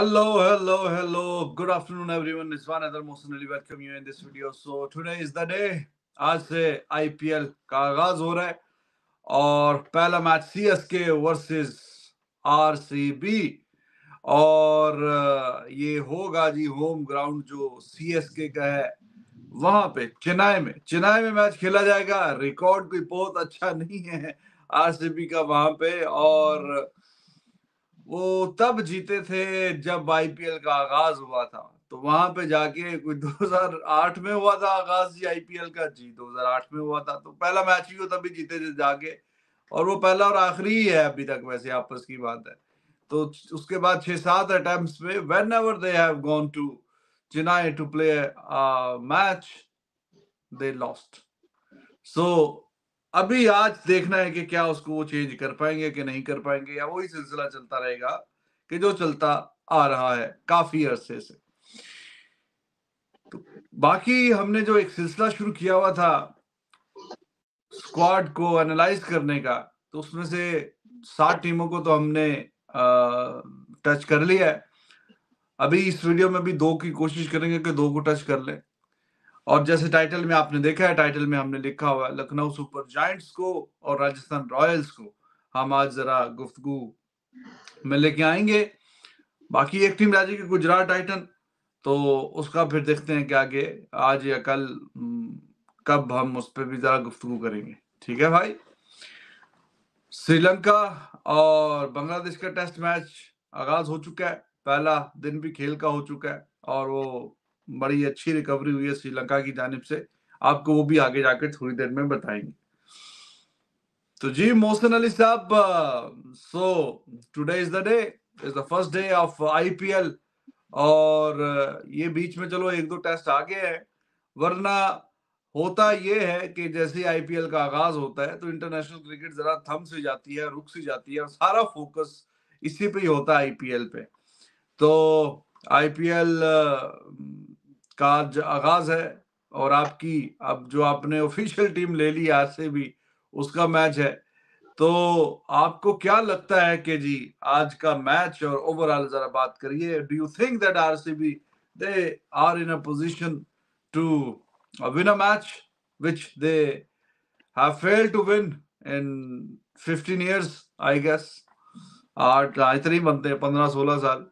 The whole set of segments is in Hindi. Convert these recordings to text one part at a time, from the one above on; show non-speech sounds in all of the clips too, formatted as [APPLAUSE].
Hello, hello, hello. Good afternoon, everyone. It's one other Mohsen Ali. Welcome you in this video. So today is the day. आज से आईपीएल का आगाज़ हो रहा है और पहला match C S K versus R C B और ये होगा जी होम ग्राउंड जो सी एस के का है वहाँ पे चेन्नई में चेन्नई में मैच खेला जाएगा रिकॉर्ड कोई बहुत अच्छा नहीं है आरसीबी का वहाँ पे और वो तब जीते थे जब आईपीएल का आगाज़ हुआ था। तो वहाँ पे जाके कोई 2008 में हुआ था आगाज़ जी आईपीएल का? जी 2008 में हुआ था। तो पहला मैच ही हो तभी जीते थे जाके। और वो पहला और आखिरी ही है अभी तक वैसे आपस की बात है। तो उसके बाद छह सात अटेम्प्ट्स में whenever they have gone to Chennai to play match they lost so अभी आज देखना है कि क्या उसको वो चेंज कर पाएँगे कि नहीं कर पाएँगे, या वही सिलसिला चलता रहेगा कि जो चलता आ रहा है काफ़ी अरसे से। तो बाकी हमने जो एक सिलसिला शुरू किया हुआ था स्क्वाड को एनालाइज करने का तो उसमें से सात टीमों को तो हमने टच कर लिया है। अभी इस वीडियो में भी दो की कोशिश करेंगे कि दो को टच कर लें। और जैसे टाइटल में आपने देखा है टाइटल में हमने लिखा हुआ है लखनऊ सुपर जायंट्स को और राजस्थान रॉयल्स को। हम आज जरा गुफ्तगु में लेके आएँगे। बाकी एक टीम राज्य की गुजरात टाइटन तो उसका फिर देखते हैं कि आगे आज या कल हम्म, कब हम उस पर भी जरा गुफ्तगू करेंगे। ठीक है भाई? श्रीलंका और बांग्लादेश का टेस्ट मैच आगाज़ हो चुका है। पहला दिन भी खेल का हो चुका है और वो बड़ी अच्छी रिकवरी हुई है श्रीलंका की जानब से। आपको वो भी आगे जाकर थोड़ी देर में बताएँगे। तो जी, मोहसिन अली साहब so today is the day is the first day of IPL और ये बीच में चलो, एक दो टेस्ट आ गए हैं। वरना होता ये है कि जैसे आईपीएल का आगाज़ होता है तो इंटरनेशनल क्रिकेट जरा थम सी जाती है, रुक सी जाती है और सारा फोकस इसी पे ही होता है आईपीएल पे। तो आईपीएल का आज आगाज़ है और आपकी, अब जो आपने ऑफिशियल टीम ले ली आज से भी, उसका मैच है। तो आपको क्या लगता है कि जी, आज का मैच और ओवरऑल जरा बात करिए। Do you think that RCB they are in a position to win a match which they have failed to win in 15 years, i guess? आठ, इतने ही बनते हैं, पंद्रह, सोलह साल।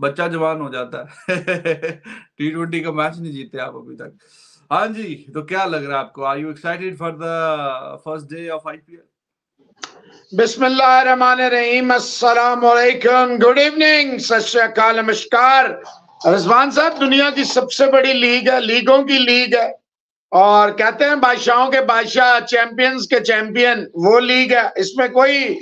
बच्चा जवान हो जाता है। [LAUGHS] टी ट्वेंटी का मैच नहीं जीते आप अभी तक। हाँ जी तो क्या लग रहा है आपको? Are you excited for the first day of IPL बिस्मिल्लाहिर्रहमानिर्रहीम गुड इवनिंग सत नमस्कार। रिजवान साहब, दुनिया की सबसे बड़ी लीग है, लीगों की लीग है। और कहते हैं, बादशाहों के बादशाह, चैंपियंस के चैंपियन, वो लीग है। इसमें कोई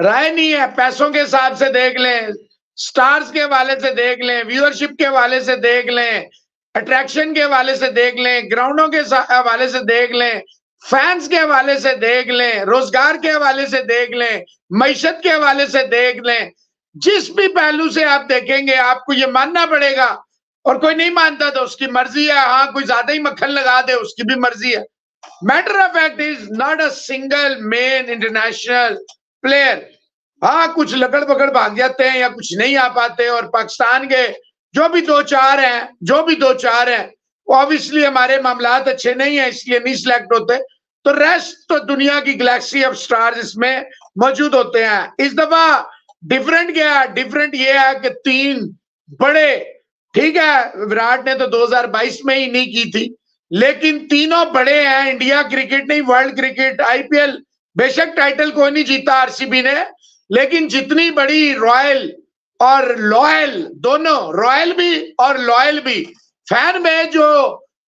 राय नहीं है, पैसों के हिसाब से देख लें। स्टार्स के वाले से देख लें, व्यूअरशिप के वाले से देख लें, अट्रैक्शन के वाले से देख लें, ग्राउंडों के हवाले से देख लें, फैंस के हवाले से देख लें, रोज़गार के हवाले से देख लें, मीशत के हवाले से देख लें। जिस भी पहलू से आप देखेंगे, आपको ये मानना पड़ेगा, और कोई नहीं मानता तो उसकी मर्ज़ी है हाँ कोई ज़्यादा ही मक्खन लगा दे, उसकी भी मर्ज़ी है। Matter of fact is not a single man international player हाँ कुछ लकड़ पकड़ भाग जाते हैं या कुछ नहीं आ पाते और पाकिस्तान के जो भी दो चार हैं, जो भी दो चार हैं, वो ऑब्वियसली हमारे मामला अच्छे नहीं है, इसलिए नहीं सिलेक्ट होते। तो रेस्ट तो दुनिया की गैलेक्सी ऑफ़ स्टार्स इसमें मौजूद होते हैं। इस दफ़ा डिफरेंट क्या है डिफरेंट ये है कि तीन बड़े, ठीक है, विराट ने तो 2022 में ही नहीं की थी, लेकिन तीनों बड़े हैं, इंडिया क्रिकेट नहीं वर्ल्ड क्रिकेट आईपीएल बेशक टाइटल कोई नहीं जीता आरसीबी ने लेकिन जितनी बड़ी रॉयल और लॉयल, दोनों, रॉयल भी और लॉयल भी, फ़ैन में जो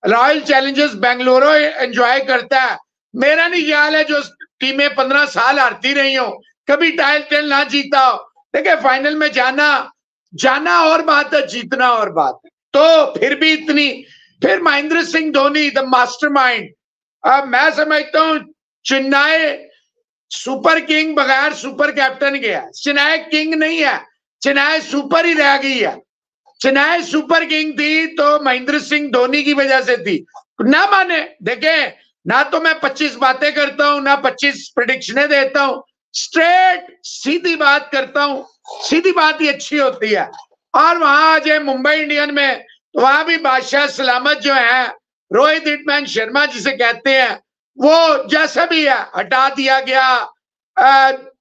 रॉयल चैलेंजर्स बेंगलुरु एंजॉय करता है, मेरा नहीं ख्याल है जो टीमें पंद्रह साल हारती रही हो, कभी टाइटल ना जीता हो। देखिए फाइनल में जाना जाना और बात है, जीतना और बात है। तो फिर भी इतनी, फिर महेंद्र सिंह धोनी द मास्टरमाइंड अब मैं समझता हूँ, चेन्नई सुपर किंग बगैर सुपर कैप्टन गया चेन्नई किंग नहीं है। चेन्नई सुपर ही रह गई है। चेन्नई सुपर किंग थी तो महेंद्र सिंह धोनी की वजह से थी। ना माने, देखे, ना तो मैं 25 बातें करता हूँ, ना 25 प्रडिक्शने देता हूँ। स्ट्रेट सीधी बात करता हूँ। सीधी बात ही अच्छी होती है। और वहाँ आज है मुंबई इंडियन में तो वहाँ भी बादशाह सलामत जो है, रोहित हिटमैन शर्मा जिसे कहते हैं वो जैसा भी है, हटा दिया गया।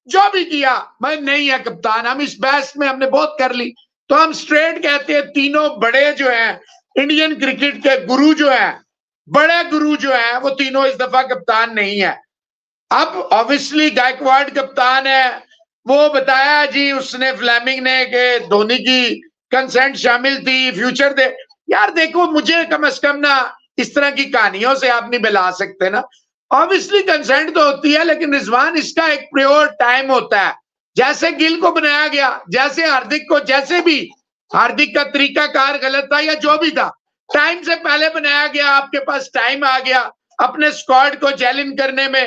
जो भी किया, मैं नहीं है कप्तान, हम इस बहस में हमने बहुत कर ली। तो हम स्ट्रेट कहते हैं, तीनों बड़े जो हैं इंडियन क्रिकेट के गुरु जो है, बड़े गुरु जो है, वो तीनों इस दफ़ा कप्तान नहीं है। अब ऑब्वियसली गायकवाड़ कप्तान है। वो बताया जी, उसने फ्लैमिंग ने के धोनी की कंसेंट शामिल थी फ्यूचर दे। यार देखो, मुझे कम अज कम ना, इस तरह की कहानियों से आप नहीं बिला सकते ना। ऑब्वियसली कंसेंट तो होती है, लेकिन रिजवान इसका एक प्योर टाइम होता है। जैसे गिल को बनाया गया, जैसे हार्दिक को, जैसे भी हार्दिक का तरीका कार गलत था या जो भी था टाइम से पहले बनाया गया, आपके पास टाइम आ गया। अपने स्क्वाड को चैलेंज करने में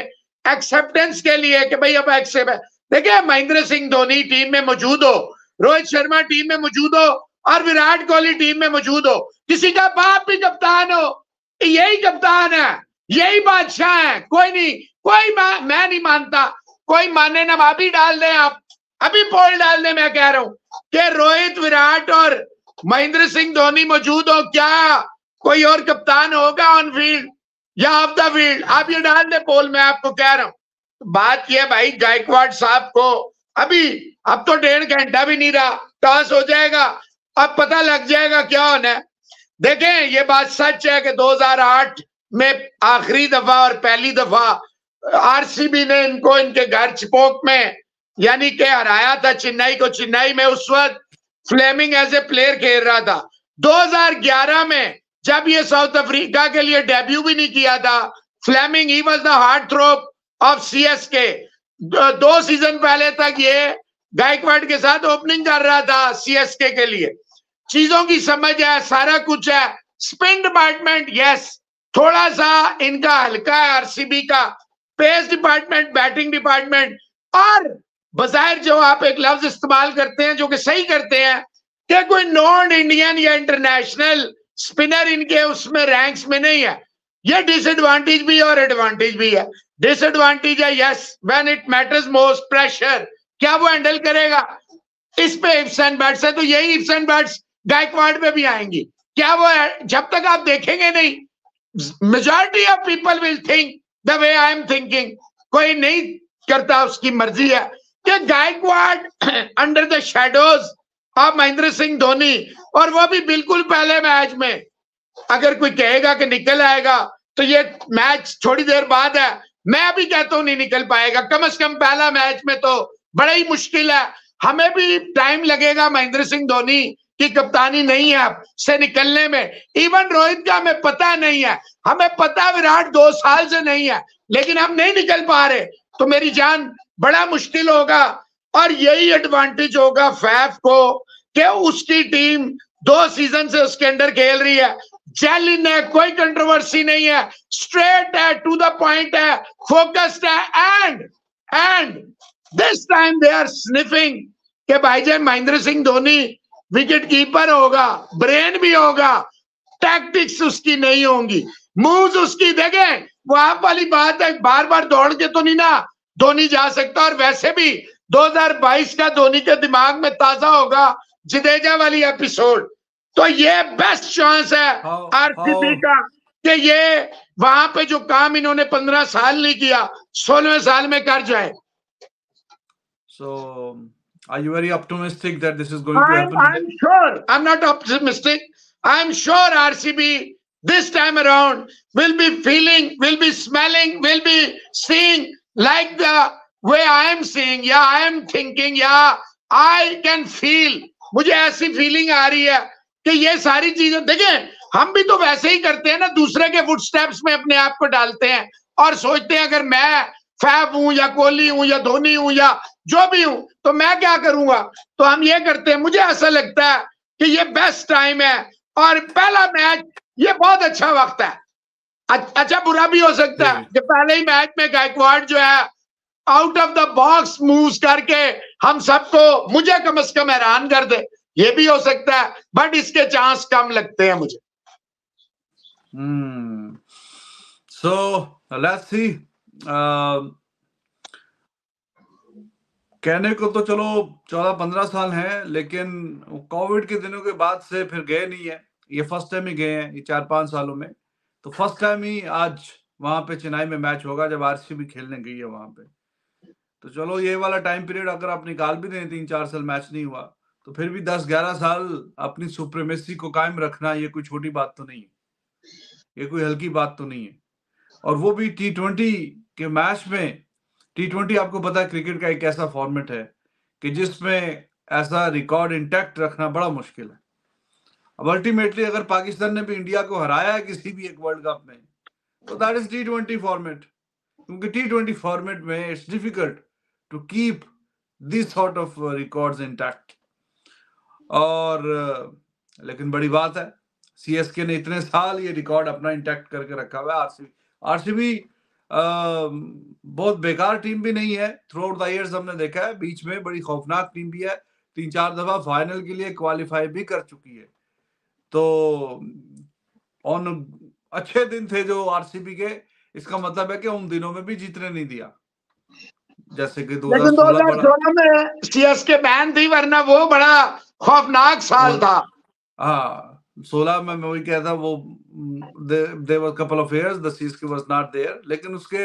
एक्सेप्टेंस के लिए कि भाई अब एक्सेप्ट देखिए, महेंद्र सिंह धोनी टीम में मौजूद हो, रोहित शर्मा टीम में मौजूद हो, और विराट कोहली टीम में मौजूद हो। किसी का बाप भी कप्तान हो, यही कप्तान है। यही बादशाह है। कोई नहीं, कोई मैं नहीं मानता। कोई माने ना अभी डाल दें आप। अभी पोल डाल दें, मैं कह रहा हूँ कि रोहित, विराट और महेंद्र सिंह धोनी मौजूद हो, क्या कोई और कप्तान होगा ऑन फ़ील्ड या ऑफ़ द फ़ील्ड आप ये डाल दे पोल, मैं आपको कह रहा हूँ। बात यह भाई, गायकवाड़ साहब को अभी, अब तो डेढ़ घंटा भी नहीं रहा, टॉस हो जाएगा। अब पता लग जाएगा क्या होना है। देखें, ये बात सच है कि 2008 में आखिरी दफ़ा और पहली दफ़ा, आरसीबी ने इनको, इनके घर चिपोक में, यानी कि हराया था चेन्नई को। चेन्नई में उस वक्त फ्लेमिंग एज ए प्लेयर खेल रहा था। 2011 में जब ये साउथ अफ्रीका के लिए डेब्यू भी नहीं किया था, Fleming he was the heart throb of C S K दो सीज़न पहले तक ये गायकवाड़ के साथ ओपनिंग कर रहा था सीएसके के लिए। चीज़ों की समझ है, सारा कुछ है। स्पिन डिपार्टमेंट यस थोड़ा सा इनका हल्का है आरसीबी का पेस डिपार्टमेंट, बैटिंग डिपार्टमेंट और बाज़ार जो आप एक लफ्ज इस्तेमाल करते हैं, जो कि सही करते हैं, कि कोई नॉन इंडियन या इंटरनेशनल स्पिनर इनके उसमें रैंक्स में नहीं है। ये डिसएडवांटेज भी और एडवांटेज भी है। डिसएडवांटेज है yes when it matters most pressure क्या वो हैंडल करेगा? इस पे इफ्स एंड बर्ड्स है तो यही इफ्स एंड बर्ड्स गायकवाड़ पे भी आएँगी। क्या वो, जब तक आप देखेंगे नहीं majority of people will think the way I am thinking कोई नहीं करता, उसकी मर्ज़ी है। कि Gaikwad under the shadows of Mahendra Singh Dhoni, और वो भी बिल्कुल पहले मैच में। अगर कोई कहेगा कि निकल आएगा तो ये मैच थोड़ी देर बाद है। मैं अभी कहता हूँ, नहीं निकल पाएगा। कम से कम पहला मैच में तो बड़ा ही मुश्किल है। हमें भी टाइम लगेगा महेंद्र सिंह धोनी की कप्तानी नहीं है से निकलने में। इवन रोहित का हमें पता नहीं है। हमें पता विराट दो साल से नहीं है, लेकिन हम नहीं निकल पा रहे। तो मेरी जान बड़ा मुश्किल होगा और यही एडवांटेज होगा फैफ को कि उसकी टीम दो सीज़न से उसके अंदर खेल रही है। जेलिन है कोई कंट्रोवर्सी नहीं है। स्ट्रेट है टू द पॉइंट है फोकस्ड है and and this time they are sniffing के भाईजान महेंद्र सिंह धोनी विकेट कीपर होगा ब्रेन भी होगा टैक्टिक्स उसकी नहीं होंगी। मूव्स उसकी देखे वहाँ वाली बात है बार बार दौड़ के तो नहीं ना धोनी जा सकता और वैसे भी 2022 का धोनी के दिमाग में ताज़ा होगा जिदेजा वाली एपिसोड तो ये बेस्ट चांस है आरसीबी का कि ये वहाँ पे जो काम इन्होंने पंद्रह साल नहीं किया सोलहवें साल में कर जाए। सो So, are you very optimistic that this is going I'm, to happen? I'm sure. I'm not optimistic. I'm sure RCB this time around will be feeling, will be smelling, will be seeing like the way I am seeing. Yeah, I am thinking. Yeah, I can feel. मुझे ऐसी फीलिंग आ रही है कि ये सारी चीज़ें देखिए हम भी तो वैसे ही करते हैं ना दूसरे के फुट स्टेप्स में अपने आप को डालते हैं और सोचते हैं अगर मैं फैब हूँ या कोहली हूँ या धोनी हूँ या जो भी हूँ तो मैं क्या करूँगा? तो हम ये करते हैं मुझे ऐसा लगता है कि ये बेस्ट टाइम है। और पहला मैच ये बहुत अच्छा वक्त है। अच्छा बुरा भी हो सकता है कि पहले ही मैच में गायकवाड़ जो है out of the box move करके हम सबको मुझे कम अज कम हैरान कर दे। ये भी हो सकता है बट इसके चांस कम लगते हैं मुझे। सो लेट्स सी कहने को तो चलो चौदह पंद्रह साल हैं, लेकिन कोविड के दिनों के बाद से फिर गए नहीं है। ये फ़र्स्ट टाइम ही गए हैं, ये चार पाँच सालों में। तो फ़र्स्ट टाइम ही आज वहाँ पे चेन्नई में मैच होगा, जब आरसीबी खेलने गई है वहाँ पे। तो चलो ये वाला टाइम पीरियड अगर आप निकाल भी दें, तीन चार साल मैच नहीं हुआ तो फिर भी दस ग्यारह साल अपनी सुप्रीमेसी को कायम रखना, ये कोई छोटी बात तो नहीं है। ये कोई हल्की बात तो नहीं है। और वो भी टी ट्वेंटी के मैच में टी ट्वेंटी आपको पता है क्रिकेट का एक ऐसा फॉर्मेट है कि जिसमें ऐसा रिकॉर्ड इंटैक्ट रखना बड़ा मुश्किल है। अब अल्टीमेटली अगर पाकिस्तान ने भी इंडिया को हराया है किसी भी एक वर्ल्ड कप में तो that is T twenty format क्योंकि टी ट्वेंटी फॉर्मेट में it's difficult to keep this sort of records intact और लेकिन बड़ी बात है सीएसके ने इतने साल ये रिकॉर्ड अपना इंटैक्ट करके रखा हुआ है। आरसीबी आरसीबी बहुत बेकार टीम भी नहीं है। थ्रू आउट द इयर्स हमने देखा है। बीच में बड़ी खौफनाक टीम भी है। तीन चार दफ़ा फाइनल के लिए क्वालिफाई भी कर चुकी है। तो ऑन अच्छे दिन थे जो आरसीबी के। इसका मतलब है कि उन दिनों में भी जीतने नहीं दिया। जैसे कि दो हज़ार सोलह में सीएसके बैन थी वरना वो बड़ा खौफनाक साल था। हाँ। सोलह में मैं वही कहता वो there was couple of years the CSK was not there लेकिन उसके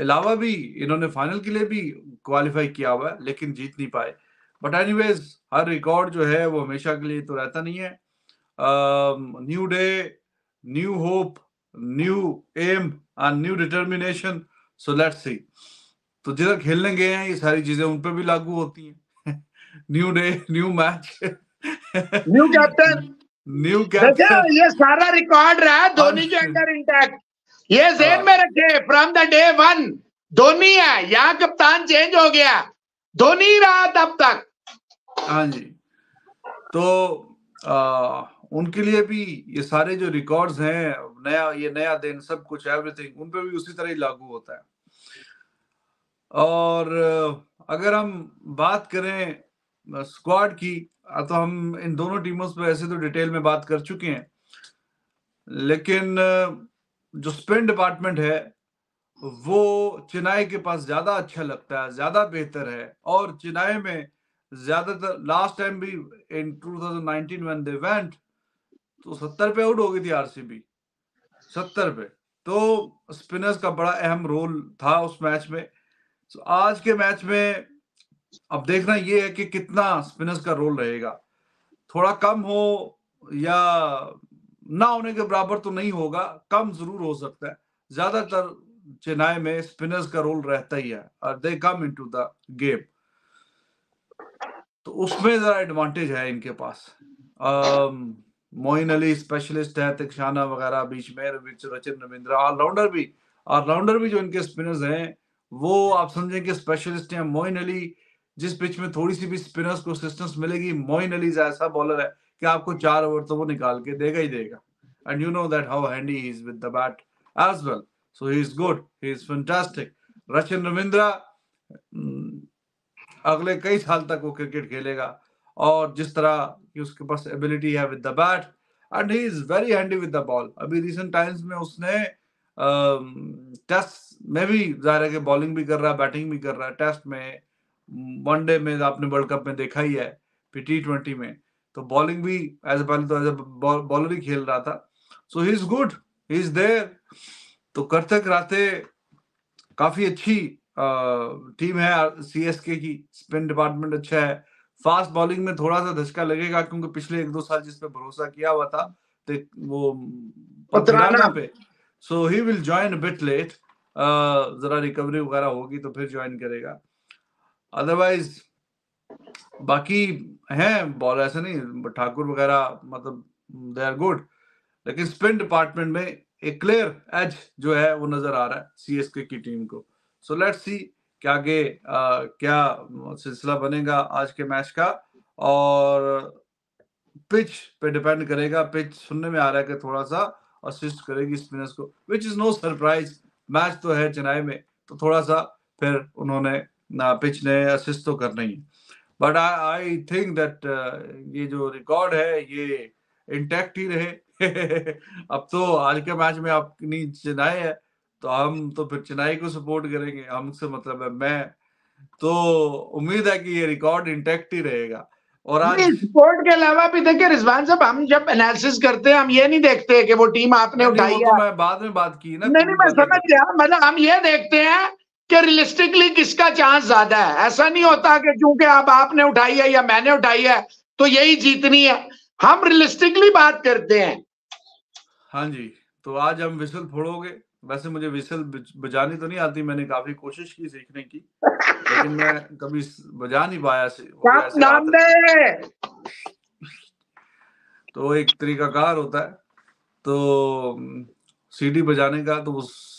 अलावा भी इन्होंने फाइनल के लिए भी क्वालिफाई किया हुआ है, लेकिन जीत नहीं पाए। बट एनीवेज हर रिकॉर्ड जो है, वो हमेशा के लिए तो रहता नहीं है। New day new hope new aim and new determination so let's see तो जिधर खेलने गए हैं, ये सारी चीज़ें उन पर भी लागू होती हैं। New day new match new captain new captain ये सारा रिकॉर्ड रहा धोनी के अंदर इंटैक्ट ये जेन। में रखे from the day one Dhoni है यहाँ कप्तान चेंज हो गया धोनी रहा तब तक हाँ जी. तो आ, उनके लिए भी ये सारे जो रिकॉर्ड्स हैं नया ये नया दिन सब कुछ एवरीथिंग उन पे भी उसी तरह ही लागू होता है. और अगर हम बात करें स्क्वाड की तो हम इन दोनों टीमों पे ऐसे तो डिटेल में बात कर चुके हैं। लेकिन जो स्पिन डिपार्टमेंट है, वो चेन्नई के पास ज़्यादा अच्छा लगता है, ज़्यादा बेहतर है। और चेन्नई में ज़्यादातर लास्ट टाइम भी इन 2019 व्हेन दे वेंट तो 70 पे आउट हो गई थी आरसीबी 70 पे। तो स्पिनर्स का बड़ा अहम रोल था उस मैच में। तो आज के मैच में अब देखना ये है कि कितना स्पिनर्स का रोल रहेगा। थोड़ा कम हो या ना होने के बराबर तो नहीं होगा, कम ज़रूर हो सकता है। ज़्यादातर चेन्नई में स्पिनर्स का रोल रहता ही है, और they come into the game तो उसमें जरा एडवांटेज है इनके पास। मोइन अली स्पेशलिस्ट है तिक्षाना वगैरह बीच में रचिन रविंद्र ऑलराउंडर भी। ऑलराउंडर भी जो इनके स्पिनर्स हैं, वो आप समझें कि स्पेशलिस्ट हैं मोइन अली। जिस पिच में थोड़ी सी भी स्पिनर्स को असिस्टेंस मिलेगी, मोइन अली ऐसा बॉलर है कि आपको चार ओवर तो वो निकाल के देगा ही देगा। And you know that how handy is with the bat as well so he is good he is fantastic Rachin Ravindra अगले कई साल तक वो क्रिकेट खेलेगा। और जिस तरह की उसके पास एबिलिटी है with the bat and he is very handy with the ball अभी रिसेंट टाइम्स में उसने टेस्ट में भी ज़ाहिर है कि बॉलिंग भी कर रहा है बैटिंग भी कर रहा है टेस्ट में वनडे में आपने वर्ल्ड कप में देखा ही है फिर टी ट्वेंटी में। तो बॉलिंग भी एज पहले तो एज ए बॉलर ही खेल रहा था। So he is good he is there तो करते कराते काफ़ी अच्छी टीम है सी एस के की। स्पिन डिपार्टमेंट अच्छा है। फास्ट बॉलिंग में थोड़ा सा धचका लगेगा क्योंकि पिछले एक दो साल जिस पे भरोसा किया हुआ था तो वो पे। So he will join bit late जरा रिकवरी वगैरह होगी तो फिर ज्वाइन करेगा। अदरवाइज़ बाकी हैं, बॉल ऐसे नहीं, ठाकुर वगैरह मतलब दे आर गुड लेकिन स्पिन डिपार्टमेंट में एक क्लियर एज जो है, वो नज़र आ रहा है सीएसके की टीम को। सो लेट्स सी क्या आगे क्या सिलसिला बनेगा आज के मैच का। और पिच पे डिपेंड करेगा पिच सुनने में आ रहा है कि थोड़ा सा असिस्ट करेगी स्पिनर्स को which is no surprise match तो है चेन्नई में तो थोड़ा सा फिर उन्होंने पिच ने असिस्ट तो करना ही बट आई थिंक दैट ये जो रिकॉर्ड है ये इंटैक्ट ही रहे। [LAUGHS] अब तो आज के मैच में अपनी चेन्नई है तो हम तो फिर चेन्नई को सपोर्ट करेंगे। हमसे मतलब है मैं तो उम्मीद है कि ये रिकॉर्ड इंटेक्ट ही रहेगा। और आज स्पोर्ट के अलावा भी देखिए रिजवान साहब हम जब एनालिसिस करते हैं हम ये नहीं देखते कि वो टीम आपने उठाई है। तो मैं बाद में बात की ना नहीं नहीं मैं समझ गया मतलब हम ये देखते हैं कि रियलिस्टिकली किसका चांस ज़्यादा है? ऐसा नहीं होता कि क्योंकि अब आपने उठाई है या मैंने उठाई है तो यही जीतनी है। हम रियलिस्टिकली बात करते हैं। हाँ जी तो आज हम विसल फोड़ोगे। वैसे मुझे विसल बजानी तो नहीं आती मैंने काफ़ी कोशिश की सीखने की लेकिन मैं कभी बजा नहीं पाया से नाम दे तो एक तरीकाकार होता है तो सीडी बजाने का तो उस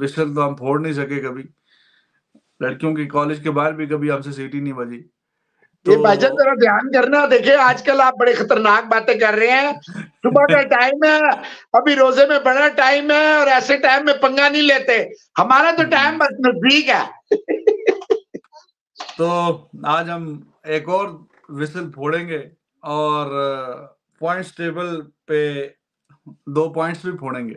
विशल तो हम फोड़ नहीं सके कभी। लड़कियों की कॉलेज के बाहर भी कभी हमसे सीटी नहीं बजी। तो... ये भाईजान जरा ध्यान करना देखिए आजकल आप बड़े खतरनाक बातें कर रहे हैं। सुबह का टाइम है अभी रोज़े में बड़ा टाइम है और ऐसे टाइम में पंगा नहीं लेते। हमारा तो टाइम बस नज़दीक है। तो आज हम एक और विसल फोड़ेंगे और पॉइंट्स टेबल पे दो पॉइंट्स भी फोड़ेंगे।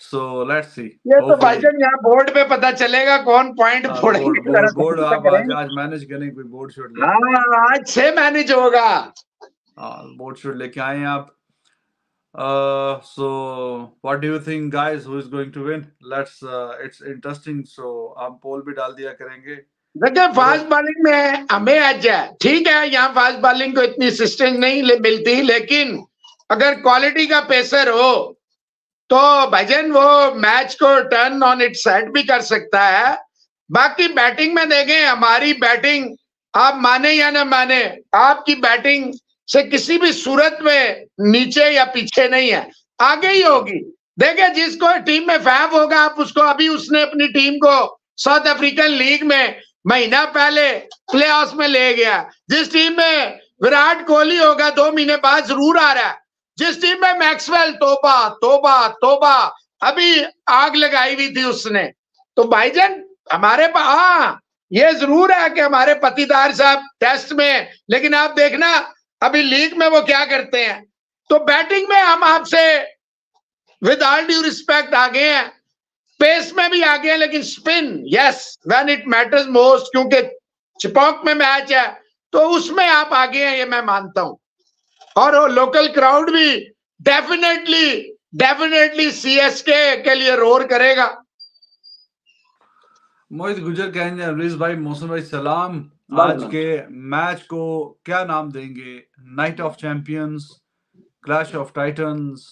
सो लेट्स सी ये तो भाईजान यहाँ बोर्ड पे पता चलेगा कौन पॉइंट हाँ, फोड़ेंगे बोर्ड, आप आज आज मैनेज करें कोई बोर्ड शॉट हाँ आज छह मैनेज होगा। हाँ बोर्ड शॉट लेके आए आप। Uh, so what do you think guys who is going to win? Let's uh, it's interesting so हम पोल भी डाल दिया करेंगे। देखिए फास्ट बॉलिंग में हमें आज ठीक है यहाँ फास्ट बॉलिंग को इतनी असिस्टेंस नहीं मिलती लेकिन अगर क्वालिटी का पेसर हो तो भजन वो मैच को टर्न ऑन इट सेट भी कर सकता है। बाकी बैटिंग में देखें, हमारी बैटिंग, आप माने या ना माने, आपकी बैटिंग से किसी भी सूरत में नीचे या पीछे नहीं है, आगे ही होगी। देखिए जिसको टीम में फैब होगा, आप उसको अभी उसने अपनी टीम को साउथ अफ्रीकन लीग में महीना पहले प्ले में ले गया। जिस टीम में विराट कोहली होगा, दो महीने बाद ज़रूर आ रहा है। जिस टीम में मैक्सवेल तोबा तोबा तोबा, अभी आग लगाई हुई थी उसने। तो भाईजान, हमारे हाँ ये ज़रूर है कि हमारे पतिदार साहब टेस्ट में लेकिन आप देखना, अभी लीग में वो क्या करते हैं। तो बैटिंग में हम आपसे विद ऑल ड्यू रिस्पेक्ट आगे हैं। पेस में भी आगे हैं, लेकिन spin yes when it matters most क्योंकि चिपॉक में मैच है तो उसमें आप आगे हैं, ये मैं मानता हूँ। और वो लोकल क्राउड भी डेफिनेटली डेफिनेटली सीएसके के लिए रोर करेगा। मोहित गुजर कहेंगे अमरीज भाई मौसम भाई सलाम। आज के मैच को क्या नाम देंगे? Knight of champions clash of titans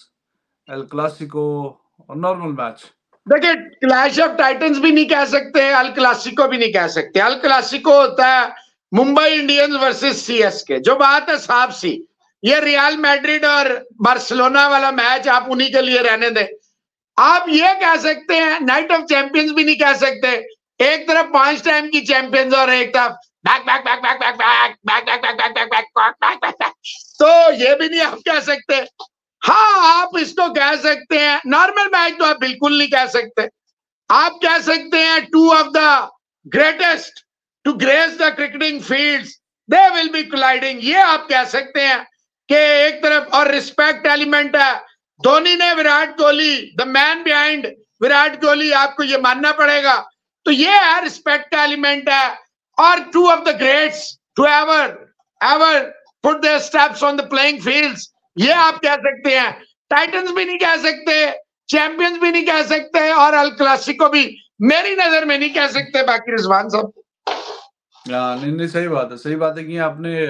el clasico और नॉर्मल मैच देखिए क्लैश ऑफ़ टाइटंस भी नहीं कह सकते अल क्लासिको भी नहीं कह सकते। अल क्लासिको होता है मुंबई इंडियंस वर्सेस सीएसके जो बात है साफ़ सी ये रियल मैड्रिड और बार्सिलोना वाला मैच आप उन्हीं के लिए रहने दें आप ये कह सकते हैं नाइट ऑफ़ चैंपियंस भी नहीं कह सकते एक तरफ़ पाँच टाइम की चैंपियंस और एक तरफ़ back back back back back back back back back back back back back back back तो ये भी नहीं आप कह सकते हाँ आप इसको कह सकते हैं नॉर्मल मैच तो आप बिल्कुल नहीं कह सकते आप कह सकते हैं two of the greatest to grace the cricketing fields they will be colliding ये आप कह सकते हैं कि एक तरफ़, और रिस्पेक्ट एलिमेंट है। धोनी ने Virat Kohli the man behind Virat Kohli, आपको ये मानना पड़ेगा। तो ये है रिस्पेक्ट एलिमेंट है। और two of the greats to ever ever put their steps on the playing fields ये आप कह सकते हैं। टाइटंस भी नहीं कह सकते चैंपियंस भी नहीं कह सकते, और अल क्लासिको भी मेरी नज़र में नहीं कह सकते, बाकी रिजवान साहब नहीं नहीं, सही बात है, सही बात है कि आपने,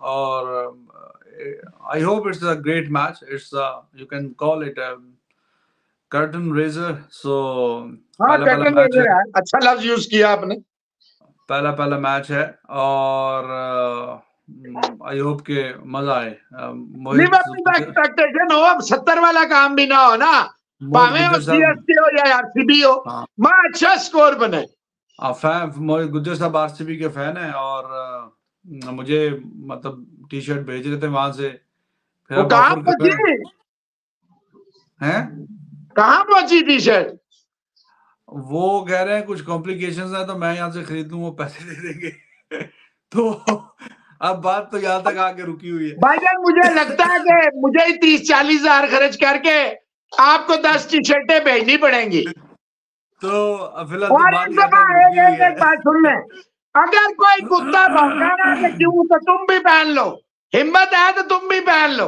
और I hope it's a great match. It's a you can call it a curtain raiser. So हाँ curtain raiser है अच्छा लफ्ज यूज़ किया आपने पहला पहला मैच है और आई होप के मज़ा आए एक्सपेक्टेशन हो अब 70 वाला काम भी ना हो ना भावे हो सीएसके हो या आरसीबी हो हाँ। मैं अच्छा स्कोर बने फ़ैन मोहित गुज्जर साहब आरसीबी के फ़ैन है और मुझे मतलब टी शर्ट भेज रहे थे वहाँ से। फिर कहाँ पहुँची हैं। कहाँ पहुँची टी शर्ट वो कह रहे हैं कुछ कॉम्प्लिकेशन है तो मैं यहाँ से खरीद लूँ वो पैसे दे देंगे। [LAUGHS] तो अब बात तो यहाँ तक आके रुकी हुई है। भाईजान मुझे लगता है कि मुझे ही तीस चालीस हज़ार खर्च करके आपको दस टी शर्टें भेजनी पड़ेंगी। तो फ़िलहाल तो बात सुन ले। अगर कोई कुत्ता ना तो क्यों तो तुम भी पहन लो? हिम्मत है तो तुम भी पहन लो।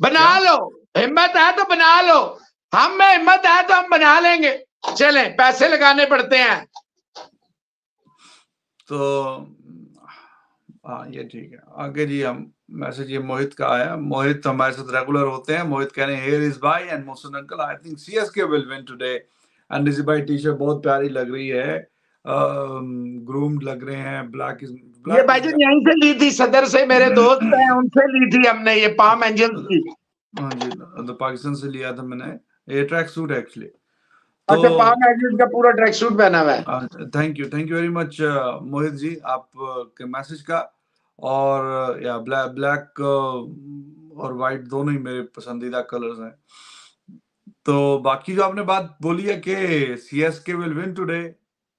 बना लो। हिम्मत है तो बना लो। हम में हिम्मत है तो हम बना लेंगे। चलें पैसे लगाने पड़ते हैं। तो हाँ ये ठीक है। आगे जी हम मैसेज ये मोहित का आया। मोहित हमारे साथ रेगुलर होते हैं। मोहित कह रहे हैं here is by and Mohsin uncle I think CSK will win today and this by T shirt बहुत प्यारी लग रही है। ग्रूम्ड लग रहे हैं ब्लैक ये भाईजान यहीं से ली थी सदर से मेरे दोस्त हैं उनसे ली थी हमने ये पाम एंजल्स की। हाँ जी तो पाकिस्तान से लिया था मैंने। ये ट्रैक सूट एक्चुअली अच्छा पाम एंजल्स का पूरा ट्रैक सूट पहना हुआ है। Thank you thank you very much Mohit ji आप uh, के मैसेज का। और या ब्लैक ब्लैक और वाइट दोनों ही मेरे पसंदीदा कलर्स हैं। तो बाकी जो आपने बात बोली है कि सीएसके विल विन टुडे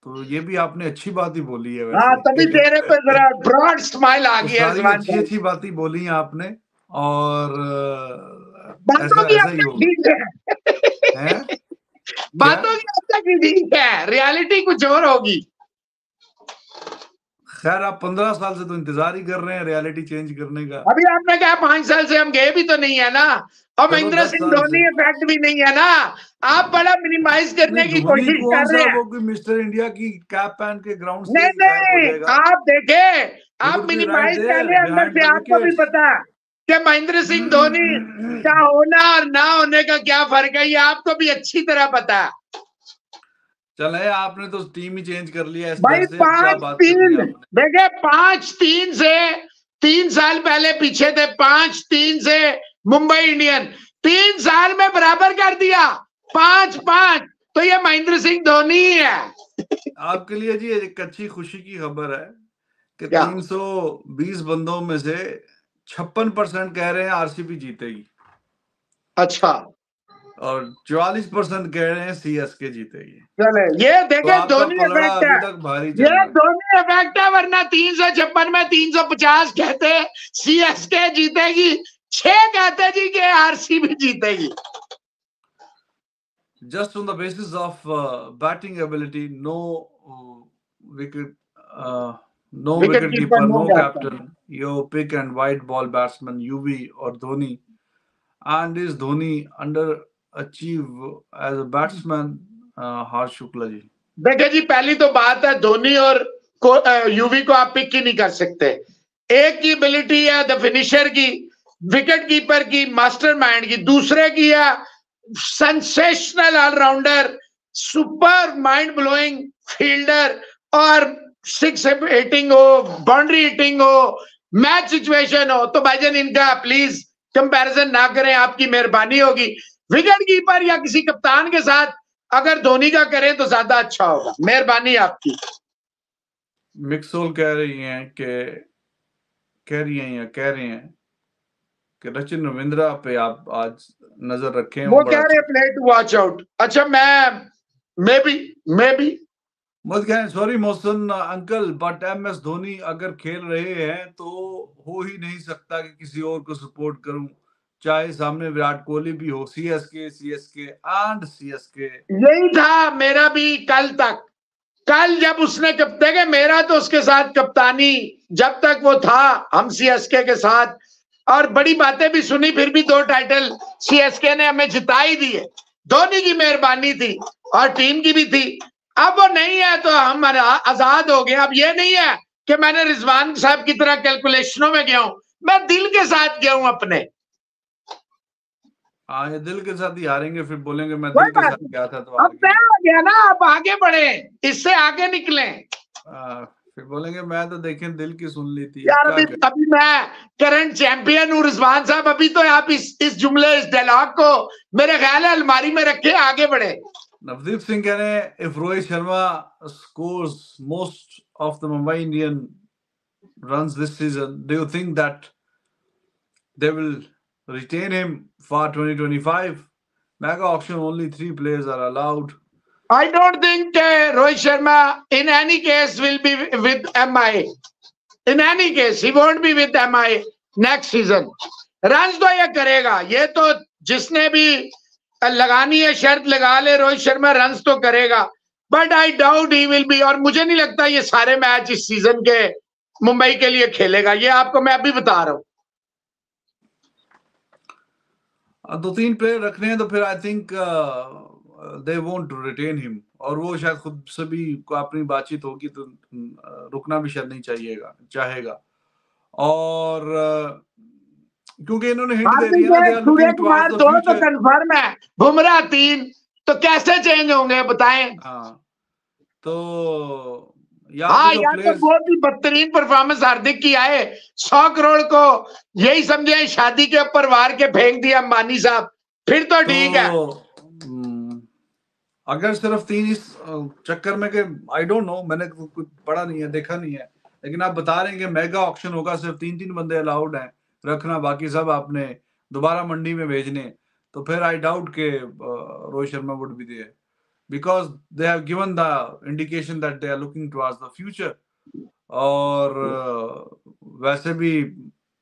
तो ये भी आपने अच्छी बात ही बोली है हाँ तभी चेहरे पे जरा ब्रॉड स्माइल आ तो गई है अच्छी अच्छी बात ही बोली है आपने और बातों की ही बातों की है। रियलिटी कुछ और होगी। खैर आप पंद्रह साल से तो इंतज़ार ही कर रहे हैं रियलिटी चेंज करने का। अभी आपने कहा पाँच साल से हम गए भी तो नहीं है ना? और महेंद्र सिंह धोनी इफ़ेक्ट भी नहीं है ना? आप बड़ा मिनिमाइज करने की कोशिश कर रहे हैं। मिस्टर इंडिया की कैप पहन के ग्राउंड नहीं नहीं आप देखे आप मिनिमाइज कर रहे हैं अंदर से आपको भी पता है कि महेंद्र सिंह धोनी [CLEARS THROAT] का होना और ना होने का क्या फ़र्क है ये आपको भी अच्छी तरह पता है। चले आपने तो टीम ही चेंज कर लिया भाई पाँच तीन देखे पाँच तीन से तीन साल पहले पीछे थे पाँच तीन से मुंबई इंडियन। तीन साल में बराबर कर दिया पाँच पाँच। तो ये महेंद्र सिंह धोनी ही है। आपके लिए जी एक अच्छी खुशी की खबर है कि तीन सौ बीस बंदों में से छप्पन परसेंट कह रहे हैं आरसीबी जीतेगी। अच्छा। और चौवालीस परसेंट कह रहे हैं सी एस के जीतेगी ये। देखे धोनी ये धोनी इफ़ेक्ट है वरना तीन सौ छप्पन में तीन सौ पचास कहते सी एस के जीतेगी। छह कहते जी के आर सी भी जीतेगी। Just on the basis of batting ability no wicket no wicket keeper no captain yo pick and white ball batsman Yuvi और Dhoni and is Dhoni under underachieve as a batsman? Uh, Harsh Shukla ji. देखिए जी पहली तो बात है धोनी और को यूवी को आप पिक ही नहीं कर सकते एक की एबिलिटी है द फिनिशर की विकेट कीपर की मास्टरमाइंड की दूसरे की है sensational allrounder super mind blowing fielder और सिक्स हिटिंग हो बाउंड्री हिटिंग हो मैच सिचुएशन हो तो भाईजान इनका प्लीज़ कंपैरिजन ना करें आपकी मेहरबानी होगी विकेट कीपर या किसी कप्तान के साथ अगर धोनी का करें तो ज़्यादा अच्छा होगा। मेहरबानी आपकी। मिक्सोल कह रही हैं कि कह रही हैं या कह रहे हैं कि रचिन रविंद्रा पे आप आज नज़र रखें वो कह रहे प्ले टू वॉच आउट अच्छा मैं मे बी मे बी मत कहें sorry Mohsin uncle but M S Dhoni अगर खेल रहे हैं तो हो ही नहीं सकता कि किसी और को सपोर्ट करूँ। चाहे सामने विराट कोहली भी हो C S K C S K and C S K यही था मेरा भी कल तक। कल जब उसने कप देखे मेरा तो उसके साथ कप्तानी जब तक वो था, हम सी एस के के साथ। और बड़ी बातें भी सुनी, फिर भी दो टाइटल सी एस के ने हमें जिता ही। दिए धोनी की मेहरबानी थी और टीम की भी थी। अब वो नहीं है तो हम आज़ाद हो गए। अब ये नहीं है कि मैंने रिजवान साहब की तरह कैलकुलेशनों में गया हूँ। मैं दिल के साथ गया हूँ अपने। हाँ ये दिल के साथ ही हारेंगे फिर बोलेंगे मैं दिल के साथ गया था तो अब तय गया हो गया ना अब आगे बढ़े इससे आगे निकले। फिर बोलेंगे मैं तो देखें दिल की सुन ली थी। यार अभी अभी मैं करंट चैंपियन हूँ रिजवान साहब अभी तो आप इस इस जुमले इस डायलॉग को मेरे ख्याल है अलमारी में रखे आगे बढ़े। नवदीप सिंह कह रहे हैं if Rohit Sharma scores most of the Mumbai Indian runs this season, do you think that they will retain him for 2025? Mega auction only three players are allowed. I don't think uh, Rohit Sharma in any case will be with MI. In any case, he won't be with MI next season. Run तो ये करेगा ये तो जिसने भी लगानी है शर्त लगा ले रोहित शर्मा रन तो करेगा but I doubt he will be और मुझे नहीं लगता ये सारे मैच इस सीज़न के मुंबई के लिए खेलेगा ये मैं अभी बता रहा हूँ दो तीन प्लेयर रखने हैं तो फिर I think they won't retain him और वो शायद खुद से भी अपनी बातचीत होगी तो रुकना भी शायद नहीं चाहिएगा चाहेगा। और क्योंकि इन्होंने हिंट दे दिया ना सूर्य कुमार दो तो कंफर्म है। बुमराह तीन तो कैसे चेंज होंगे बताएँ? हाँ तो हाँ यार तो बहुत ही बदतरीन परफॉर्मेंस हार्दिक की आए। सौ करोड़ को यही समझे शादी के ऊपर वार के फेंक दिया अंबानी साहब। फिर तो ठीक तो, है हम्म, अगर सिर्फ़ तीन इस चक्कर में के आई डोंट नो मैंने कुछ पढ़ा नहीं है देखा नहीं है। लेकिन आप बता रहे हैं कि मेगा ऑप्शन होगा सिर्फ़ तीन तीन बंदे अलाउड हैं रखना बाकी सब आपने दोबारा मंडी में भेजने। तो फिर आई डाउट के रोहित शर्मा वुड भी there because they have given the indication that they are looking towards the future. और वैसे भी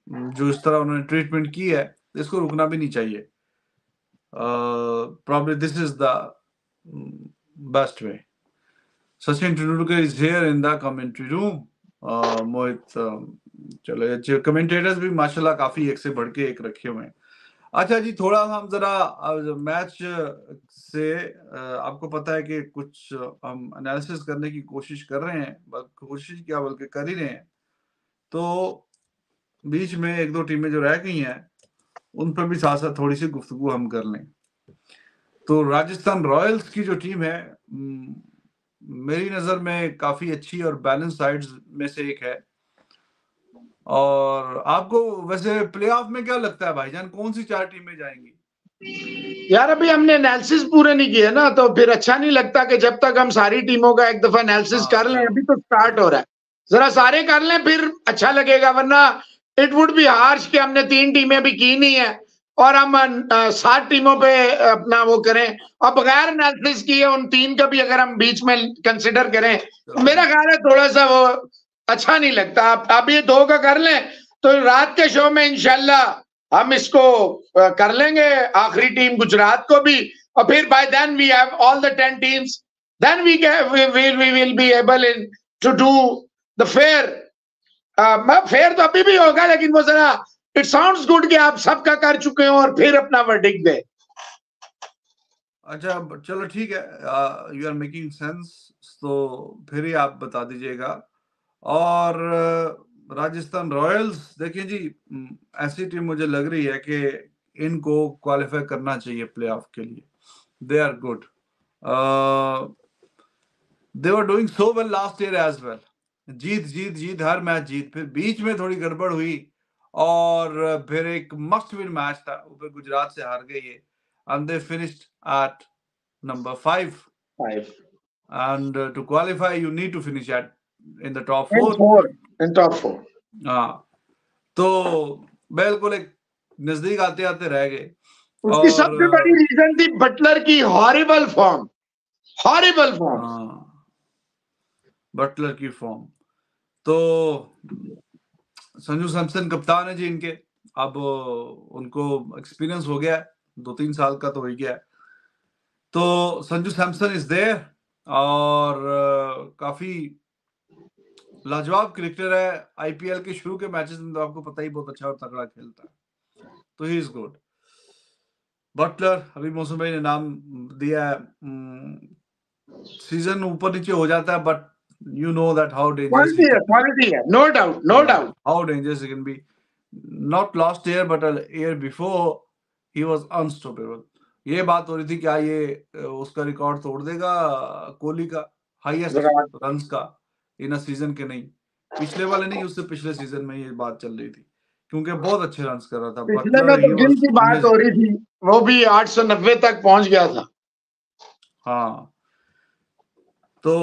जो इस तरह उन्होंने ट्रीटमेंट की है इसको रुकना भी नहीं चाहिए। Problem this is the best way Sachin Tendulkar is here in the commentary room Mohit चलो कमेंटेटर्स भी माशाल्लाह काफ़ी एक से बढ़ के एक रखे हुए हैं। अच्छा जी, थोड़ा हम जरा मैच से आपको पता है कि कुछ हम एनालिसिस करने की कोशिश कर रहे हैं कोशिश क्या बल्कि कर ही रहे हैं। तो बीच में एक दो टीमें जो रह गई हैं, उन पर भी साथ साथ थोड़ी सी गुफ्तगु हम कर लें। तो राजस्थान रॉयल्स की जो टीम है मेरी नज़र में काफ़ी अच्छी और बैलेंस साइड्स में से एक है। और आपको वैसे प्लेऑफ में क्या लगता है भाईजान? कौन सी चार टीमें जाएँगी? यार, अभी हमने एनालिसिस पूरे नहीं किए ना तो फिर अच्छा नहीं लगता कि जब तक हम सारी टीमों का एक दफ़ा एनालिसिस कर लें। अभी तो स्टार्ट हो रहा है। जरा सारे कर लें, फिर अच्छा लगेगा, वरना इट वुड बी हार्श कि हमने तीन टीमें भी की नहीं है और हम सात टीमों पे अपना वो करें। और बगैर एनालिसिस किए, उन तीन का भी अगर हम बीच में कंसिडर करें तो मेरा ख्याल है थोड़ा सा वो अच्छा नहीं लगता। आप आप ये दो का कर लें तो रात के शो में इनशाला हम इसको कर लेंगे, आखिरी टीम गुजरात को भी। और फिर by then we have all the ten teams then we will we will be able in to do the fair fair तो अभी भी होगा, लेकिन वो जरा इट साउंड्स गुड कि आप सबका कर चुके हो और फिर अपना वर्डिक दे। अच्छा चलो ठीक है। यू आर मेकिंग सेंस तो फिर ही आप बता दीजिएगा। और राजस्थान रॉयल्स देखिए जी ऐसी टीम मुझे लग रही है कि इनको क्वालिफाई करना चाहिए प्लेऑफ के लिए। They are good they are doing so well last year as well जीत जीत जीत हर मैच जीत। फिर बीच में थोड़ी गड़बड़ हुई और फिर एक मस्ट विन मैच था। ऊपर गुजरात से हार गई है and they finished at number five and to qualify you need to finish at in the top four in top four हाँ। तो बिल्कुल एक नज़दीक आते आते रह गए। उसकी सबसे बड़ी रीजन थी बटलर की horrible form horrible form Buttler की फॉर्म तो संजू सैमसन कप्तान है जी इनके। अब उनको एक्सपीरियंस हो गया दो तीन साल का तो हो गया तो संजू सैमसन इज़ देयर और काफ़ी लाजवाब क्रिकेटर है आईपीएल के शुरू के मैचेस में तो आपको पता ही बहुत अच्छा और तगड़ा खेलता है। तो ही इज़ गुड बटलर अभी मौसम भाई ने नाम दिया है। सीज़न ऊपर नीचे हो जाता है but that how dangerous quality, quality no doubt no doubt. How dangerous it can be. Not last year but a year before he was unstoppable. ये बात हो रही थी क्या ये उसका रिकॉर्ड तोड़ देगा कोहली का हाईएस्ट रन का? इन सीज़न के नहीं। पिछले वाले नहीं उससे पिछले सीज़न में ये बात चल रही थी। क्योंकि बहुत अच्छे रन कर रहा था। पिछले में तो गिल की बात हो रही थी। वो भी 890 तक पहुँच गया था। हाँ। तो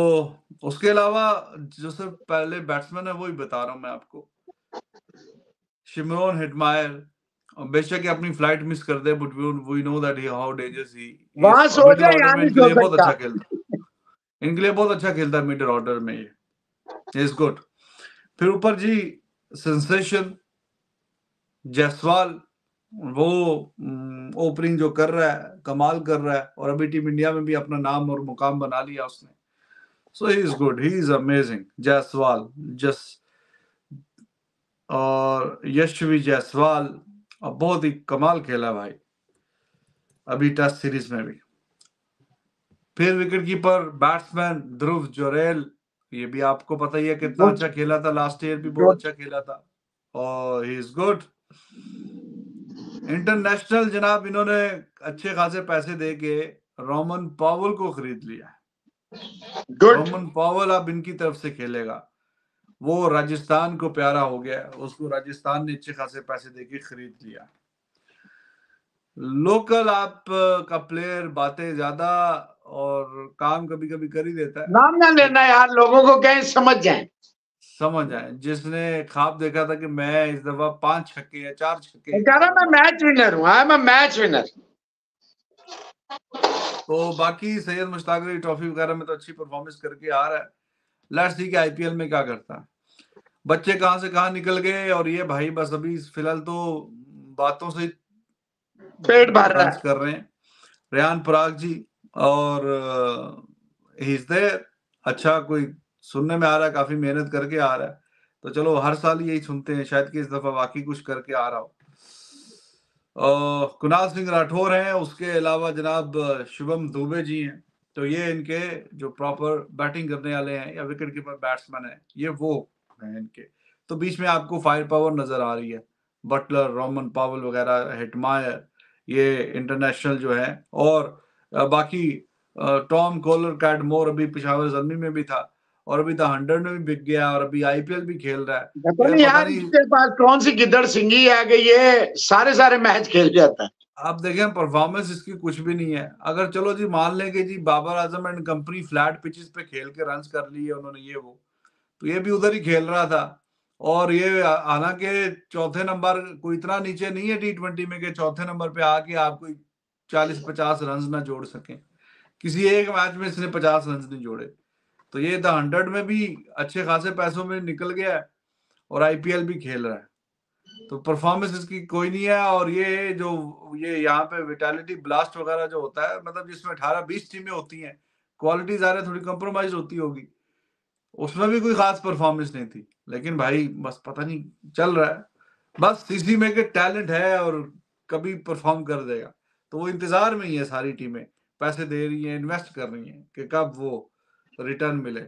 उसके अलावा जो सिर्फ़ पहले बैट्समैन है वो ही बता रहा हूँ मैं आपको। शिमरोन हिटमायर बेशक अपनी फ़्लाइट मिस कर दे but we know that he how dangerous he वहाँ सो जाए नहीं बहुत अच्छा खेलता। इनके लिए बहुत अच्छा खेलता है मिडिल ऑर्डर में ये। इज़ गुड फिर ऊपर जी सेंसेशन जयसवाल वो ओपनिंग जो कर रहा है, कमाल कर रहा है, और अभी टीम इंडिया में भी अपना नाम और मुकाम बना लिया उसने। So he is good he is amazing Jaiswal जस और यशवी जायसवाल बहुत ही कमाल खेला भाई, अभी टेस्ट सीरीज़ में भी। फिर wicket keeper batsman Dhruv Jurel ये भी आपको पता ही है कितना अच्छा खेला था लास्ट ईयर भी बहुत अच्छा खेला था। और ही इज़ गुड इंटरनेशनल जनाब इन्होंने अच्छे खासे पैसे दे के रोमन पावल को खरीद लिया रोमन पावल अब इनकी तरफ़ से खेलेगा। वो राजस्थान को प्यारा हो गया उसको राजस्थान ने अच्छे खासे पैसे दे के खरीद लिया। लोकल आप का प्लेयर बातें ज़्यादा और काम कभी कभी कर ही देता है। नाम ना लेना यार लोगों को कहें समझ जाए। समझ जाए। जिसने खाब देखा था कि मैं इस दफ़ा पाँच छक्के या चार छक्के कह रहा मैं मैच विनर हूँ आई एम मैच विनर तो बाकी सैयद मुश्ताक अली ट्रॉफी वगैरह में तो अच्छी परफॉर्मेंस करके आ रहा है। लेट्स सी के आईपीएल में क्या करता है। बच्चे कहाँ से कहाँ निकल गए और ये भाई बस अभी फ़िलहाल तो बातों से पेट भर रहा कर रहे हैं। रेहान पराग जी और ही देयर अच्छा कोई सुनने में आ रहा है, काफ़ी मेहनत करके आ रहा है। तो चलो हर साल यही सुनते हैं, शायद कि इस दफ़ा वाकई कुछ करके आ रहा हो। कुणाल सिंह राठौर हैं, उसके अलावा जनाब शुभम दुबे जी हैं। तो ये इनके जो प्रॉपर बैटिंग करने वाले हैं या विकेट कीपर बैट्समैन है, ये वो हैं इनके। तो बीच में आपको फायर पावर नज़र आ रही है। बटलर रोमन पावल वगैरह हिटमायर ये इंटरनेशनल जो है। और बाकी टॉम कॉलर कैड मोर अभी पिशावर जर्मी में भी था और अभी तो हंड्रेड में भी बिक गया और अभी आईपीएल भी खेल रहा है। यार इसके पास कौन सी गिद्दड़ सिंगी आ गई ये सारे सारे मैच खेल जाता है। आप देखें परफॉर्मेंस इसकी कुछ भी नहीं है। अगर चलो जी मान लें कि जी Babar Azam and company flat pitches पे खेल के रन कर लिए उन्होंने ये वो तो ये भी उधर ही खेल रहा था। और ये हालाँकि चौथे नंबर कोई इतना नीचे नहीं है टी ट्वेंटी में कि चौथे नंबर पे आके आप कोई चालीस पचास रन ना जोड़ सके। किसी एक मैच में इसने पचास रन नहीं जोड़े। तो ये द हंड्रेड में भी अच्छे खासे पैसों में निकल गया है और आईपीएल भी खेल रहा है। तो परफॉर्मेंस इसकी कोई नहीं है और ये जो, ये यहाँ पे विटालिटी ब्लास्ट वगैरह जो होता है मतलब जिसमें अठारह बीस टीमें होती हैं क्वालिटी ज़्यादा थोड़ी कॉम्प्रोमाइज होती होगी। उसमें भी कोई खास परफॉर्मेंस नहीं थी। लेकिन भाई, बस पता नहीं चल रहा है। बस सीसी में के टैलेंट है और कभी परफॉर्म कर देगा। तो वो इंतज़ार में ही है सारी टीमें, पैसे दे रही हैं, इन्वेस्ट कर रही हैं कि कब वो रिटर्न मिले।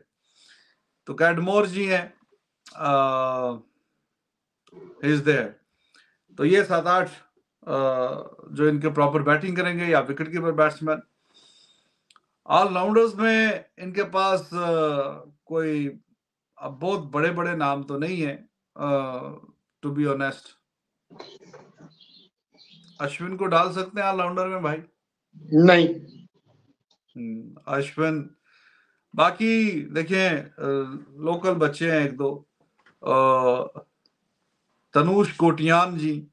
तो कैडमोर जी हैं इज़ देयर तो ये सात आठ जो इनके प्रॉपर बैटिंग करेंगे या विकेट कीपर बैट्समैन ऑलराउंडर्स में इनके पास कोई अब बहुत बड़े बड़े नाम तो नहीं है टू बी ऑनेस्ट अश्विन को डाल सकते हैं ऑलराउंडर में भाई? नहीं। हम्म, अश्विन। बाकी देखिए लोकल बच्चे हैं एक दो। तनुष कोटियान जी।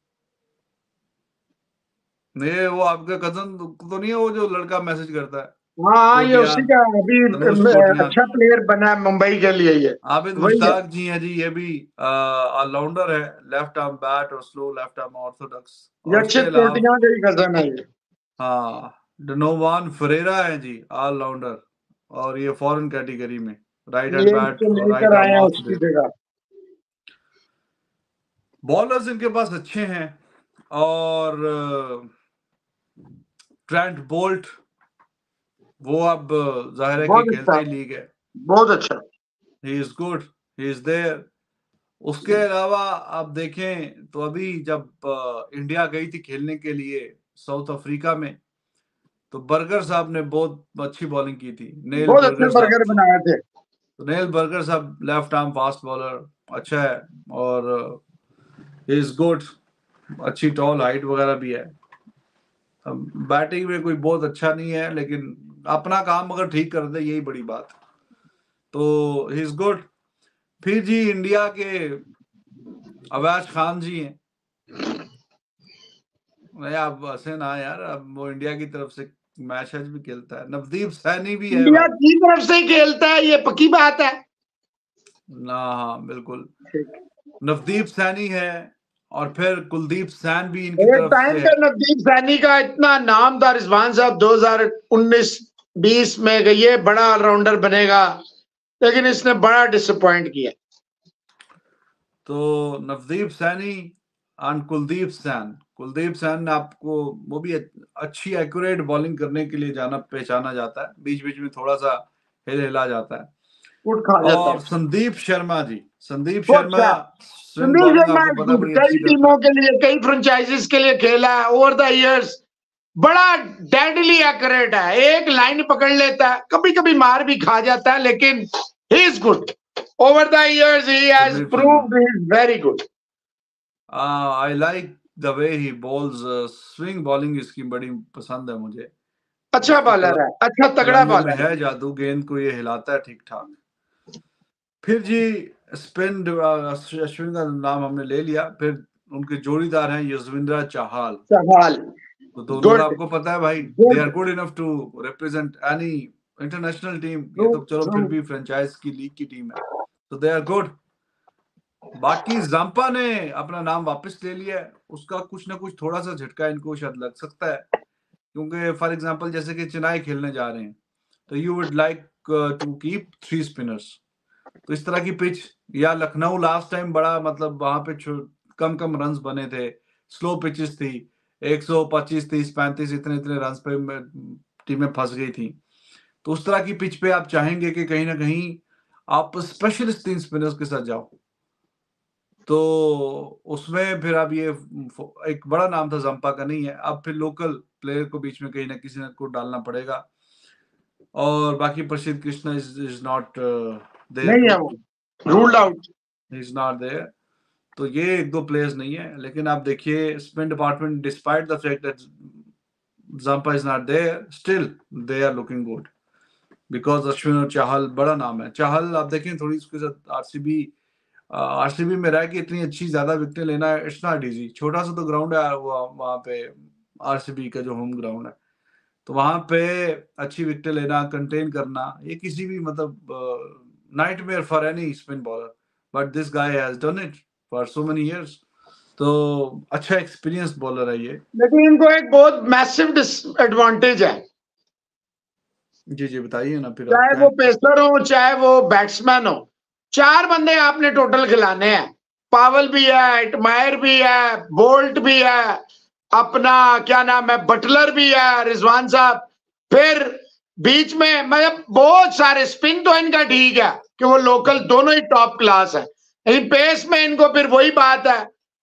ये वो आपका कज़न तो नहीं है वो जो लड़का मैसेज करता है? हाँ ये उसी का अभी अच्छा प्लेयर बना है मुंबई के लिए ये। आबिद मुश्ताक जी हैं जी ये भी ऑलराउंडर है। लेफ़्ट आर्म बैट और स्लो लेफ़्ट आर्म ऑर्थोडॉक्स ये अच्छे कोटियाँ के कज़न है ये। हाँ डोनोवान फरेरा है जी ऑलराउंडर और ये फॉरेन कैटेगरी में right hand bat right arm bowlers इनके पास अच्छे हैं। और ट्रेंट बोल्ट वो अब ज़ाहिर है कि खेलते ही लीग है। बहुत अच्छा। He is good he is there उसके अलावा आप देखें तो अभी जब इंडिया गई थी खेलने के लिए साउथ अफ्रीका में तो बर्गर साहब ने बहुत अच्छी बॉलिंग की थी। नेल बहुत बर्गर, बर्गर बनाए थे। तो नेल बर्गर साहब लेफ़्ट आर्म फास्ट बॉलर अच्छा है और इज़ गुड अच्छी टॉल हाइट वगैरह भी है। बैटिंग में कोई बहुत अच्छा नहीं है लेकिन अपना काम अगर ठीक कर दे यही बड़ी बात। तो ही इज़ गुड फिर जी इंडिया के अवैज खान जी हैं। नहीं आप हंसे ना यार अब वो इंडिया की तरफ़ से मैच भी खेलता है। नवदीप सैनी भी है। इंडिया की तरफ़ से खेलता है ये पक्की बात है। ना हाँ बिल्कुल। नवदीप सैनी है और फिर कुलदीप सैन भी इनकी तरफ़ से नवदीप सैनी का इतना नाम था रिजवान साहब 2019 20 में ये बड़ा ऑलराउंडर बनेगा। लेकिन इसने बड़ा डिसअपॉइंट किया। तो नवदीप सैनी एंड कुलदीप सैन। कुलदीप सैन ने आपको वो भी अच्छी एक्यूरेट बॉलिंग करने के लिए जाना पहचाना जाता है। बीच बीच में थोड़ा सा हिल हिला जाता है। उठ खा जाता और है। संदीप शर्मा जी। संदीप शर्मा अच्छा। bowling शर्मा कई टीमों के लिए कई फ्रेंचाइजीज के लिए खेला है ओवर द इयर्स बड़ा डेडली एक्यूरेट है। एक लाइन पकड़ लेता है। कभी कभी मार भी खा जाता है लेकिन he is good over the years he has Sandeep proved he is very good I like the way he bowls swing bowling इसकी बड़ी पसंद है मुझे। अच्छा बॉलर है। अच्छा तगड़ा बॉलर है जादू गेंद को ये हिलाता है ठीक ठाक फिर जी स्पिन अश्विन का नाम हमने ले लिया। फिर उनके जोड़ीदार हैं युजवेंद्र चाहल सवाल तो दोनों. आपको पता है भाई they are good enough to represent any international team ये तो चलो फिर भी फ्रेंचाइज की लीग की टीम है। तो दे आर गुड बाकी जाम्पा ने अपना नाम वापस ले लिया है। उसका कुछ ना कुछ थोड़ा सा झटका इनको शायद लग सकता है। क्योंकि फॉर एग्जांपल जैसे कि चेन्नई खेलने जा रहे हैं तो you would like to keep three spinners तो इस तरह की पिच या लखनऊ लास्ट टाइम बड़ा मतलब वहाँ पे कम कम रन बने थे। स्लो पिचेस थी। 125 30 35 इतने इतने रन पे टीमें फंस गई थी। तो उस तरह की पिच पे आप चाहेंगे कि कहीं ना कहीं आप स्पेशलिस्ट तीन स्पिनर्स के साथ जाओ। तो उसमें फिर अब ये एक बड़ा नाम था जंपा का नहीं है। अब फिर लोकल प्लेयर को बीच में कहीं ना किसी ने को डालना पड़ेगा। और बाकी Prasidh Krishna is is not है ruled out is not there तो ये एक दो प्लेयर्स नहीं है, लेकिन आप देखिए spin department despite the fact that Zampa is not there still they are looking good because Ashwin और चाहल बड़ा नाम है। चाहल आप देखें, थोड़ी उसके साथ आरसीबी आरसीबी में रह के इतनी अच्छी ज़्यादा विकटें लेना इट्स नॉट इजी छोटा सा तो ग्राउंड है वहाँ पे आरसीबी का जो होम ग्राउंड है। तो वहाँ पे अच्छी विकेटें लेना कंटेन करना, ये किसी भी मतलब night nightmare for any spin bowler but this guy has done it for so many years. तो अच्छा एक्सपीरियंस बॉलर है ये। लेकिन इनको एक बहुत मैसिव डिसएडवांटेज है। जी जी बताइए ना फिर चाहे वो पेसर हो चाहे वो बैट्समैन हो चार बंदे आपने टोटल खिलाने हैं। पावल भी है एटमायर भी है बोल्ट भी है अपना क्या नाम है बटलर भी है रिजवान साहब। फिर बीच में मतलब बहुत सारे स्पिन तो इनका ठीक है कि वो लोकल दोनों ही टॉप क्लास है। लेकिन पेस में इनको फिर वही बात है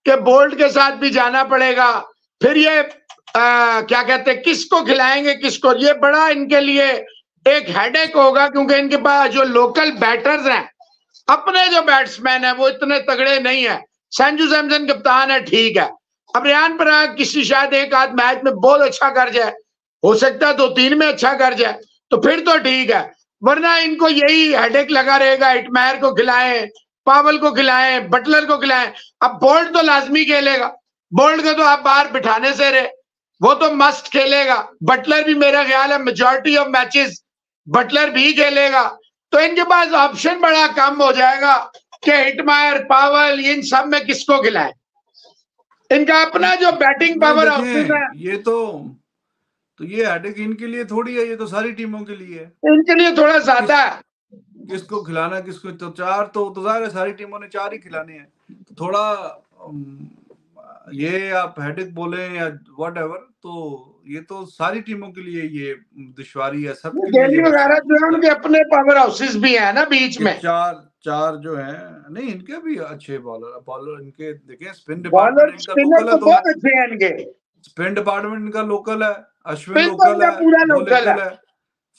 कि बोल्ट के साथ भी जाना पड़ेगा। फिर ये आ, क्या कहते हैं किसको खिलाएँगे किसको? ये बड़ा इनके लिए एक हेडेक होगा क्योंकि इनके पास जो लोकल बैटर्स हैं अपने जो बैट्समैन है वो इतने तगड़े नहीं है। संजू सैमसन कप्तान है ठीक है। अब रेहान पराग किसी शायद एक आध मैच में बहुत अच्छा कर जाए। हो सकता है दो तीन में अच्छा कर जाए तो फिर तो ठीक है। वरना इनको यही हेडेक लगा रहेगा इटमैर को खिलाएँ पावल को खिलाए बटलर को खिलाए। अब बोल्ट तो लाजमी खेलेगा। बोल्ट को तो आप बाहर बिठाने से रहे। वो तो मस्त खेलेगा। बटलर भी मेरा ख्याल है मेजोरिटी ऑफ़ मैचेस बटलर भी खेलेगा। तो इनके पास ऑप्शन बड़ा कम हो जाएगा कि हिटमायर पावल इन सब में किसको खिलाए? इनका अपना जो बैटिंग पावर ऑप्शन है। ये तो तो ये हेडेक इनके लिए थोड़ी है ये तो सारी टीमों के लिए है। इनके लिए थोड़ा ज़्यादा है। किसको खिलाना किसको तो चार तो तो ज़ाहिर है सारी टीमों ने चार ही खिलाने हैं। तो थोड़ा ये आप हेडिक बोले या वट तो ये तो सारी टीमों के लिए ये दुश्वारी है लिए वगैरह जो है उनके अपने पावर हाउसेस भी है ना बीच में। चार चार जो है नहीं इनके भी अच्छे बॉलर बॉलर इनके देखें स्पिन डिपार्टमेंट तो तो बहुत अच्छे हैं इनके। स्पिन डिपार्टमेंट इनका लोकल है अश्विन तो लोकल है पूरा लोकल है।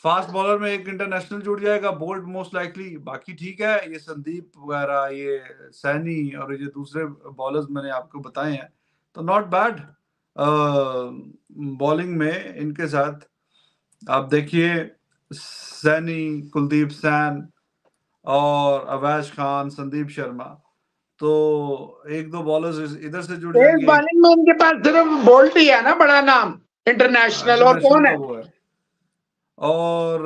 फास्ट बॉलर में एक इंटरनेशनल जुड़ जाएगा बोल्ट मोस्ट लाइकली। बाकी ठीक है ये संदीप वगैरह ये सैनी और ये दूसरे बॉलर्स मैंने आपको बताए हैं। तो नॉट बैड बॉलिंग में इनके साथ। आप देखिए सैनी कुलदीप सैन और अवैश खान संदीप शर्मा। तो एक दो बॉलर्स इधर से जुड़े बॉलिंग में इनके पास सिर्फ़ बोल्ट ही है ना बड़ा नाम। इंटरनेशनल और कौन है? है। और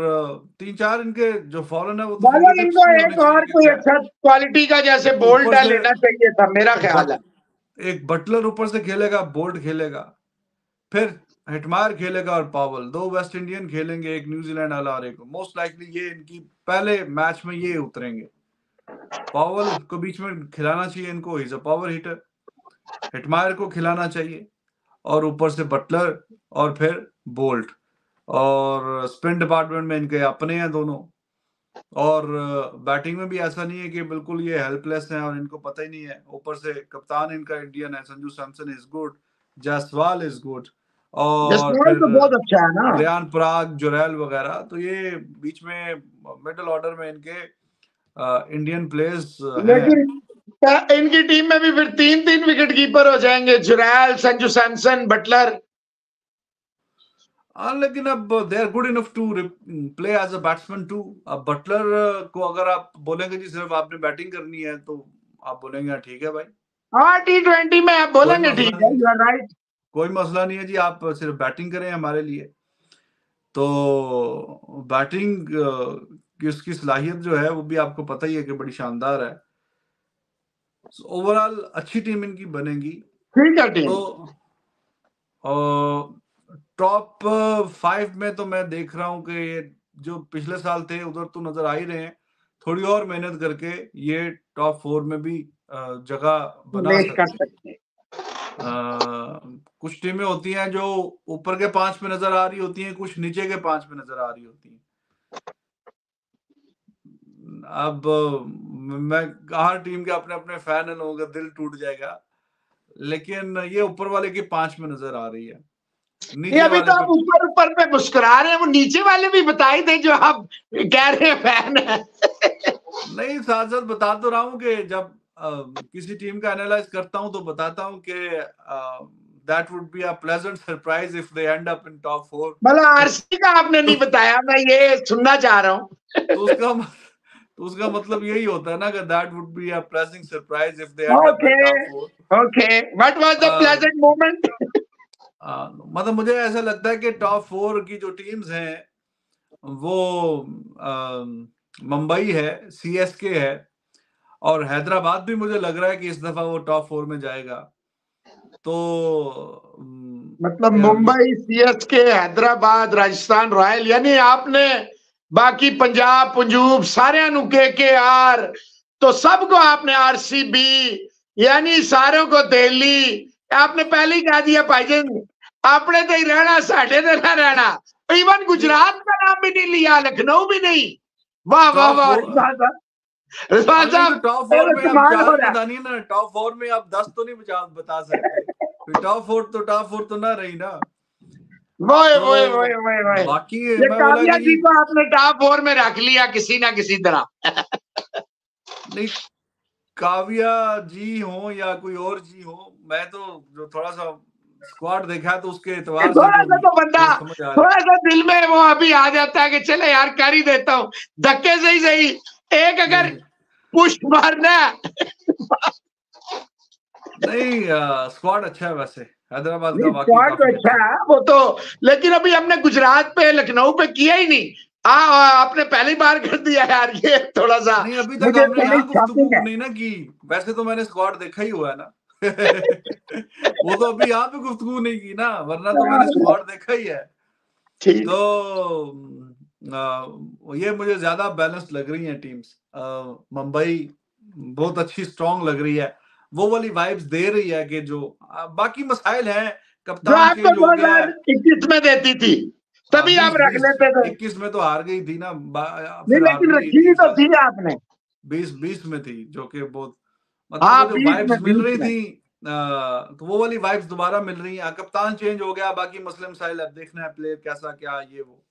तीन चार इनके जो फॉरन है वो तो इनको एक और कोई अच्छा क्वालिटी का जैसे बोल्ट लेना चाहिए था मेरा ख्याल है। एक बटलर ऊपर से खेलेगा बोल्ट खेलेगा फिर हिटमायर खेलेगा और पावल दो वेस्ट इंडियन खेलेंगे एक न्यूजीलैंड वाला और एक। मोस्ट लाइकली ये इनकी पहले मैच में ये उतरेंगे। पावल को बीच में खिलाना चाहिए इनको is a power hitter Hetmyer को खिलाना चाहिए और ऊपर से बटलर और फिर बोल्ट और स्पिन डिपार्टमेंट में इनके अपने हैं दोनों। और बैटिंग में भी ऐसा नहीं है कि बिल्कुल ये हेल्पलेस हैं और इनको पता ही नहीं है। ऊपर से कप्तान इनका इंडियन है Sanju Samson is good Jaiswal is good और तो बहुत अच्छा है ना। रियान पराग जोरेल वगैरह तो ये बीच में मिडिल ऑर्डर में इनके इंडियन प्लेयर्स इनकी टीम में भी फिर तीन तीन विकेट कीपर हो जाएँगे। जुरैल संजू सैमसन बटलर हाँ लेकिन अब they are good enough to play as a batsman too अब बटलर को अगर आप बोलेंगे जी सिर्फ़ आपने बैटिंग करनी है तो आप बोलेंगे हाँ, ठीक है भाई। हाँ टी ट्वेंटी में आप बोलेंगे ठीक है यू आर राइट कोई मसला नहीं है जी आप सिर्फ़ बैटिंग करें हमारे लिए। तो बैटिंग की उसकी सलाहियत जो है वो भी आपको पता ही है कि बड़ी शानदार है। ओवरऑल so, अच्छी टीम इनकी बनेगी। ठीक है टीम तो टॉप फाइव में तो मैं देख रहा हूँ कि जो पिछले साल थे उधर तो नज़र आ ही रहे हैं। थोड़ी और मेहनत करके ये टॉप फोर में भी जगह बना सकते कुछ टीमें होती हैं जो ऊपर के पाँच में नज़र आ रही होती हैं कुछ नीचे के पाँच में नज़र आ रही होती हैं। अब मैं हर टीम के अपने अपने फ़ैन है लोगों का दिल टूट जाएगा। लेकिन ये ऊपर वाले की पाँच में नज़र आ रही है। ये अभी तो आप ऊपर ऊपर पे मुस्कुरा रहे हैं वो नीचे वाले भी बताए थे जो आप कह रहे हैं फ़ैन है। नहीं साथ साथ बता तो रहा हूँ कि जब आ, किसी टीम का एनालाइज करता हूँ तो बताता हूँ कि that would be a pleasant surprise if they end up in top four मतलब आरसी का आपने नहीं बताया मैं ये सुनना चाह रहा हूँ। तो उसका तो उसका मतलब यही होता है ना कि that would be a pleasant surprise if they end up in top four okay what was the pleasant moment मतलब मुझे ऐसा लगता है कि टॉप फोर की जो टीम्स हैं वो मुंबई है सीएसके है और हैदराबाद भी मुझे लग रहा है कि इस दफ़ा वो टॉप फोर में जाएगा। तो मतलब मुंबई सीएसके हैदराबाद राजस्थान रॉयल यानी आपने बाकी पंजाब पंजूब सारे के के आर तो सबको आपने आरसीबी यानी सारों को दिल्ली आपने पहले ही कह दिया भाईजन अपने तो ही रहना साढ़े तो ना रहना। इवन गुजरात का नाम भी नहीं लिया लखनऊ भी नहीं। वाह वाह वाह। टॉप फोर में आप पता नहीं ना टॉप फोर में आप दस तो नहीं बचा बता सकते। टॉप फोर तो टॉप फोर तो ना रही ना। वोए बाकी जी को आपने टॉप फोर में रख लिया किसी ना किसी तरह। नहीं काव्या जी हो या कोई और जी हो मैं तो जो थोड़ा सा स्क्वाड देखा तो उसके एतबार थोड़ा सा तो बंदा थोड़ा सा दिल में वो अभी आ जाता है कि चले यार कर ही देता हूँ। धक्के से ही सही। एक अगर पुष्ट मारना नहीं स्क्वाड अच्छा है वैसे। हैदराबाद का स्क्वाड तो अच्छा है वो तो लेकिन अभी हमने गुजरात पे लखनऊ पे किया ही नहीं। आ, आपने पहली बार कर दिया यार ये थोड़ा सा नहीं अभी तक हमने नहीं ना की। वैसे तो मैंने स्क्वाड देखा ही हुआ है ना। [LAUGHS] वो तो अभी यहाँ पे गुफ्तगू नहीं की ना वरना तो मैंने स्क्वाड देखा ही है। तो आ, ये मुझे ज़्यादा बैलेंस लग रही है टीम्स मुंबई बहुत अच्छी स्ट्रॉन्ग लग रही है। वो वाली वाइब्स दे रही है कि जो आ, बाकी मसाइल हैं कप्तान के जो इक्कीस में देती थी। तभी आप रख लेते थे। इक्कीस में तो हार गई थी ना नहीं लेकिन रखी तो थी आपने। बीस बीस में थी जो कि बहुत मतलब हाँ, जो वाइब्स मिल रही थी तो वो वाली वाइब्स दोबारा मिल रही है। कप्तान चेंज हो गया बाकी मुस्लिम साइल अब देखना है प्लेयर कैसा क्या ये वो।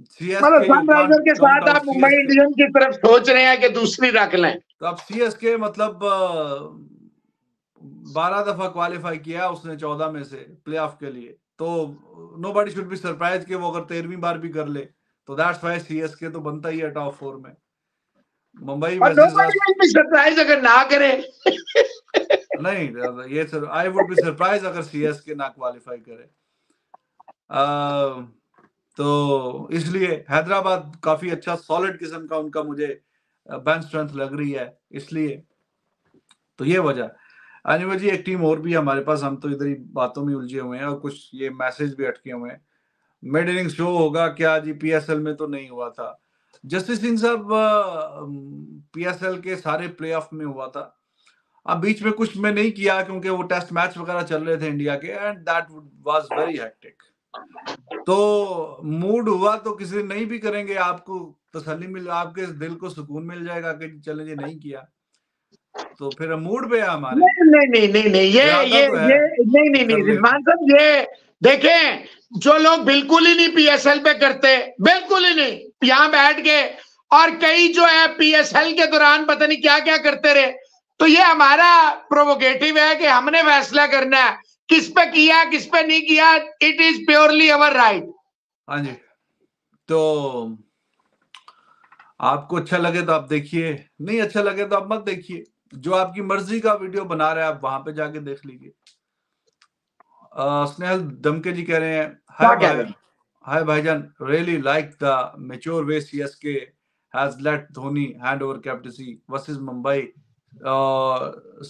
मतलब के साथ आप मुंबई इंडियंस की तरफ़ सोच रहे हैं कि दूसरी रख लें? तो अब सीएसके मतलब बारह दफ़ा क्वालिफाई किया उसने चौदह में से प्लेऑफ के लिए। तो nobody should be surprise कि वो अगर तेरहवीं बार भी कर ले तो दैट्स वाई सीएसके तो बनता ही है टॉप फोर में। मुंबई सरप्राइज़ अगर ना करे। नहीं ये sir I would be surprise अगर सीएसके ना क्वालिफाई करे। आ, तो इसलिए हैदराबाद काफ़ी अच्छा सॉलिड किस्म का उनका मुझे बेंच स्ट्रेंथ लग रही है इसलिए। तो ये वजह। एनीवे जी एक टीम और भी हमारे पास हम तो इधर ही बातों में उलझे हुए हैं और कुछ ये मैसेज भी अटके हुए हैं। मिड इनिंग शो होगा क्या जी? पीएसएल में तो नहीं हुआ था। जस्टिस सिंह साहब पीएसएल के सारे प्लेऑफ में हुआ था। अब बीच में कुछ में नहीं किया क्योंकि वो टेस्ट मैच वगैरह चल रहे थे इंडिया के and that was very hectic तो मूड हुआ तो किसी नहीं भी करेंगे आपको तसली मिल आपके दिल को सुकून मिल जाएगा कि चले जी नहीं किया। तो फिर मूड पे है हमारे। नहीं नहीं नहीं नहीं ये ये तो ये नहीं नहीं नहीं रिजवान साहब ये देखें जो लोग बिल्कुल ही नहीं पीएसएल पे करते बिल्कुल ही नहीं। यहाँ बैठ के और कई जो है पीएसएल के दौरान पता नहीं क्या क्या करते रहे। तो ये हमारा प्रोवोकेटिव है कि हमने फैसला करना है। किस पे किया किस पे नहीं किया it is purely our right हाँ जी। तो आपको अच्छा लगे तो आप देखिए नहीं अच्छा लगे तो आप मत देखिए। जो आपकी मर्ज़ी का वीडियो बना रहे हैं आप वहाँ पे जाके देख लीजिए। स्नेहल दमके जी कह रहे हैं हाय भाई हाय भाईजान really like the mature way CSK has let Dhoni hand over captaincy versus Mumbai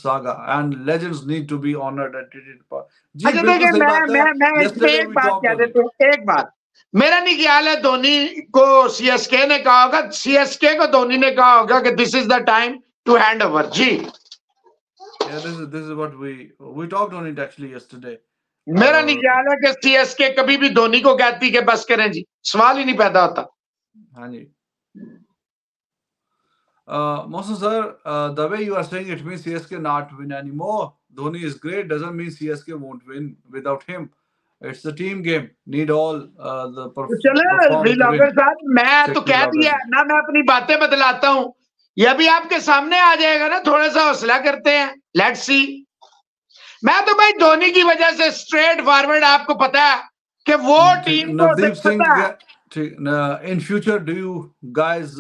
saga and legends need to be honoured at जी अच्छा देखिए मैं मैं मैं एक बात कह देता हूं एक बात मेरा नहीं ख्याल है धोनी को सीएसके ने कहा होगा सीएसके को धोनी ने कहा होगा कि this is the time to hand over. G. Yeah, this is this is what we we talked on it actually yesterday. मेरा नहीं ख्याल है कि सी एस के कभी भी धोनी को कहती के बस करें जी। सवाल ही नहीं पैदा होता। हाँ जी। मौसम सर दबे you are saying it means CSK not win any more Dhoni is great doesn't mean CSK won't win without him. It's a team game. Need all the तो चलो रिलॉगर साहब मैं तो कह दिया ना मैं अपनी बातें बदलाता हूँ। ये भी आपके सामने आ जाएगा ना थोड़ा सा हौसला करते हैं। लेट्स सी मैं तो भाई धोनी की वजह से स्ट्रेट फॉरवर्ड आपको पता है कि वो team Navdeep Singh in future do you guys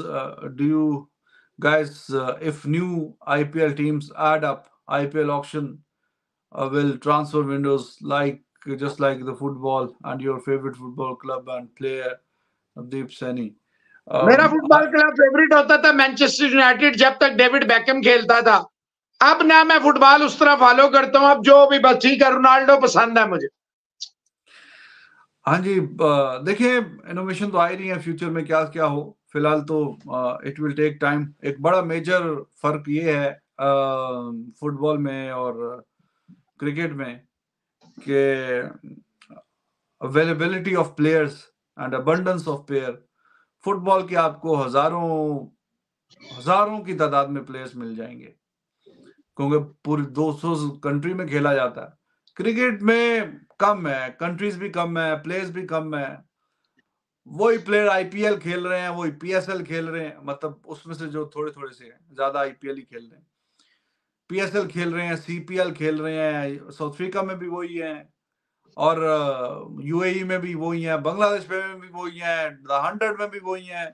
do you uh, if new ipl teams add up ipl auction uh, will transfer windows like just like the football and your favorite football club and player Deep Sani मेरा फुटबॉल क्लब फेवरेट होता था मैनचेस्टर यूनाइटेड जब तक डेविड बैकम खेलता था अब ना मैं फुटबॉल उस तरह फॉलो करता हूँ, अब जो भी बस ठीक है रोनाल्डो पसंद है मुझे। हाँ जी देखिए इनोवेशन तो आ ही रही है फ्यूचर में, क्या क्या हो। फ़िलहाल तो इट विल टेक टाइम एक बड़ा मेजर फ़र्क ये है फुटबॉल में और क्रिकेट में कि availability of players and abundance of player football के आपको हज़ारों हज़ारों की तादाद में प्लेयर्स मिल जाएँगे। क्योंकि पूरी 200 कंट्री में खेला जाता है। क्रिकेट में कम है कंट्रीज़ भी कम है प्लेयर्स भी कम है। वही प्लेयर आईपीएल खेल रहे हैं, वही पीएसएल खेल रहे हैं मतलब उसमें से जो थोड़े थोड़े से हैं, ज़्यादा आईपीएल ही खेल रहे हैं। पीएसएल खेल रहे हैं सीपीएल खेल रहे हैं साउथ अफ्रीका में भी वही है, और यूएई में भी वही है बांग्लादेश में भी वही है हंड्रेड में भी वही है।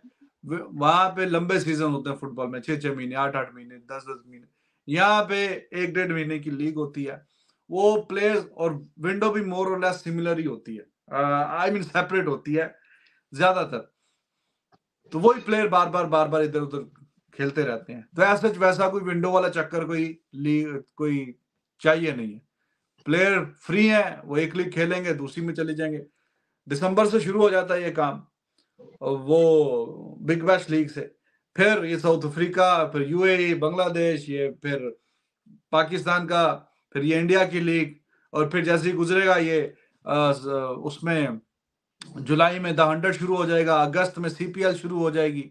वहाँ पे लंबे सीज़न होते हैं फुटबॉल में छह छह महीने आठ आठ महीने दस दस महीने। यहाँ पे एक डेढ़ महीने की लीग होती है। वो प्लेयर्स और विंडो भी मोर और लेस सिमिलर ही होती है। आई मीन सेपरेट होती है, ज़्यादातर। तो वही प्लेयर बार बार बार बार इधर उधर खेलते रहते हैं। तो ऐसा वैसा कोई विंडो वाला चक्कर, कोई लीग कोई चाहिए नहीं है। प्लेयर फ्री है, वो एक लीग खेलेंगे, दूसरी में चले जाएँगे। दिसंबर से शुरू हो जाता है ये काम, वो बिग बैश लीग से। फिर ये साउथ अफ्रीका, फिर यूएई बांग्लादेश, ये फिर पाकिस्तान का, फिर ये इंडिया की लीग और फिर जैसे ही गुजरेगा ये उसमें जुलाई में द हंड्रेड शुरू हो जाएगा, अगस्त में सीपीएल शुरू हो जाएगी।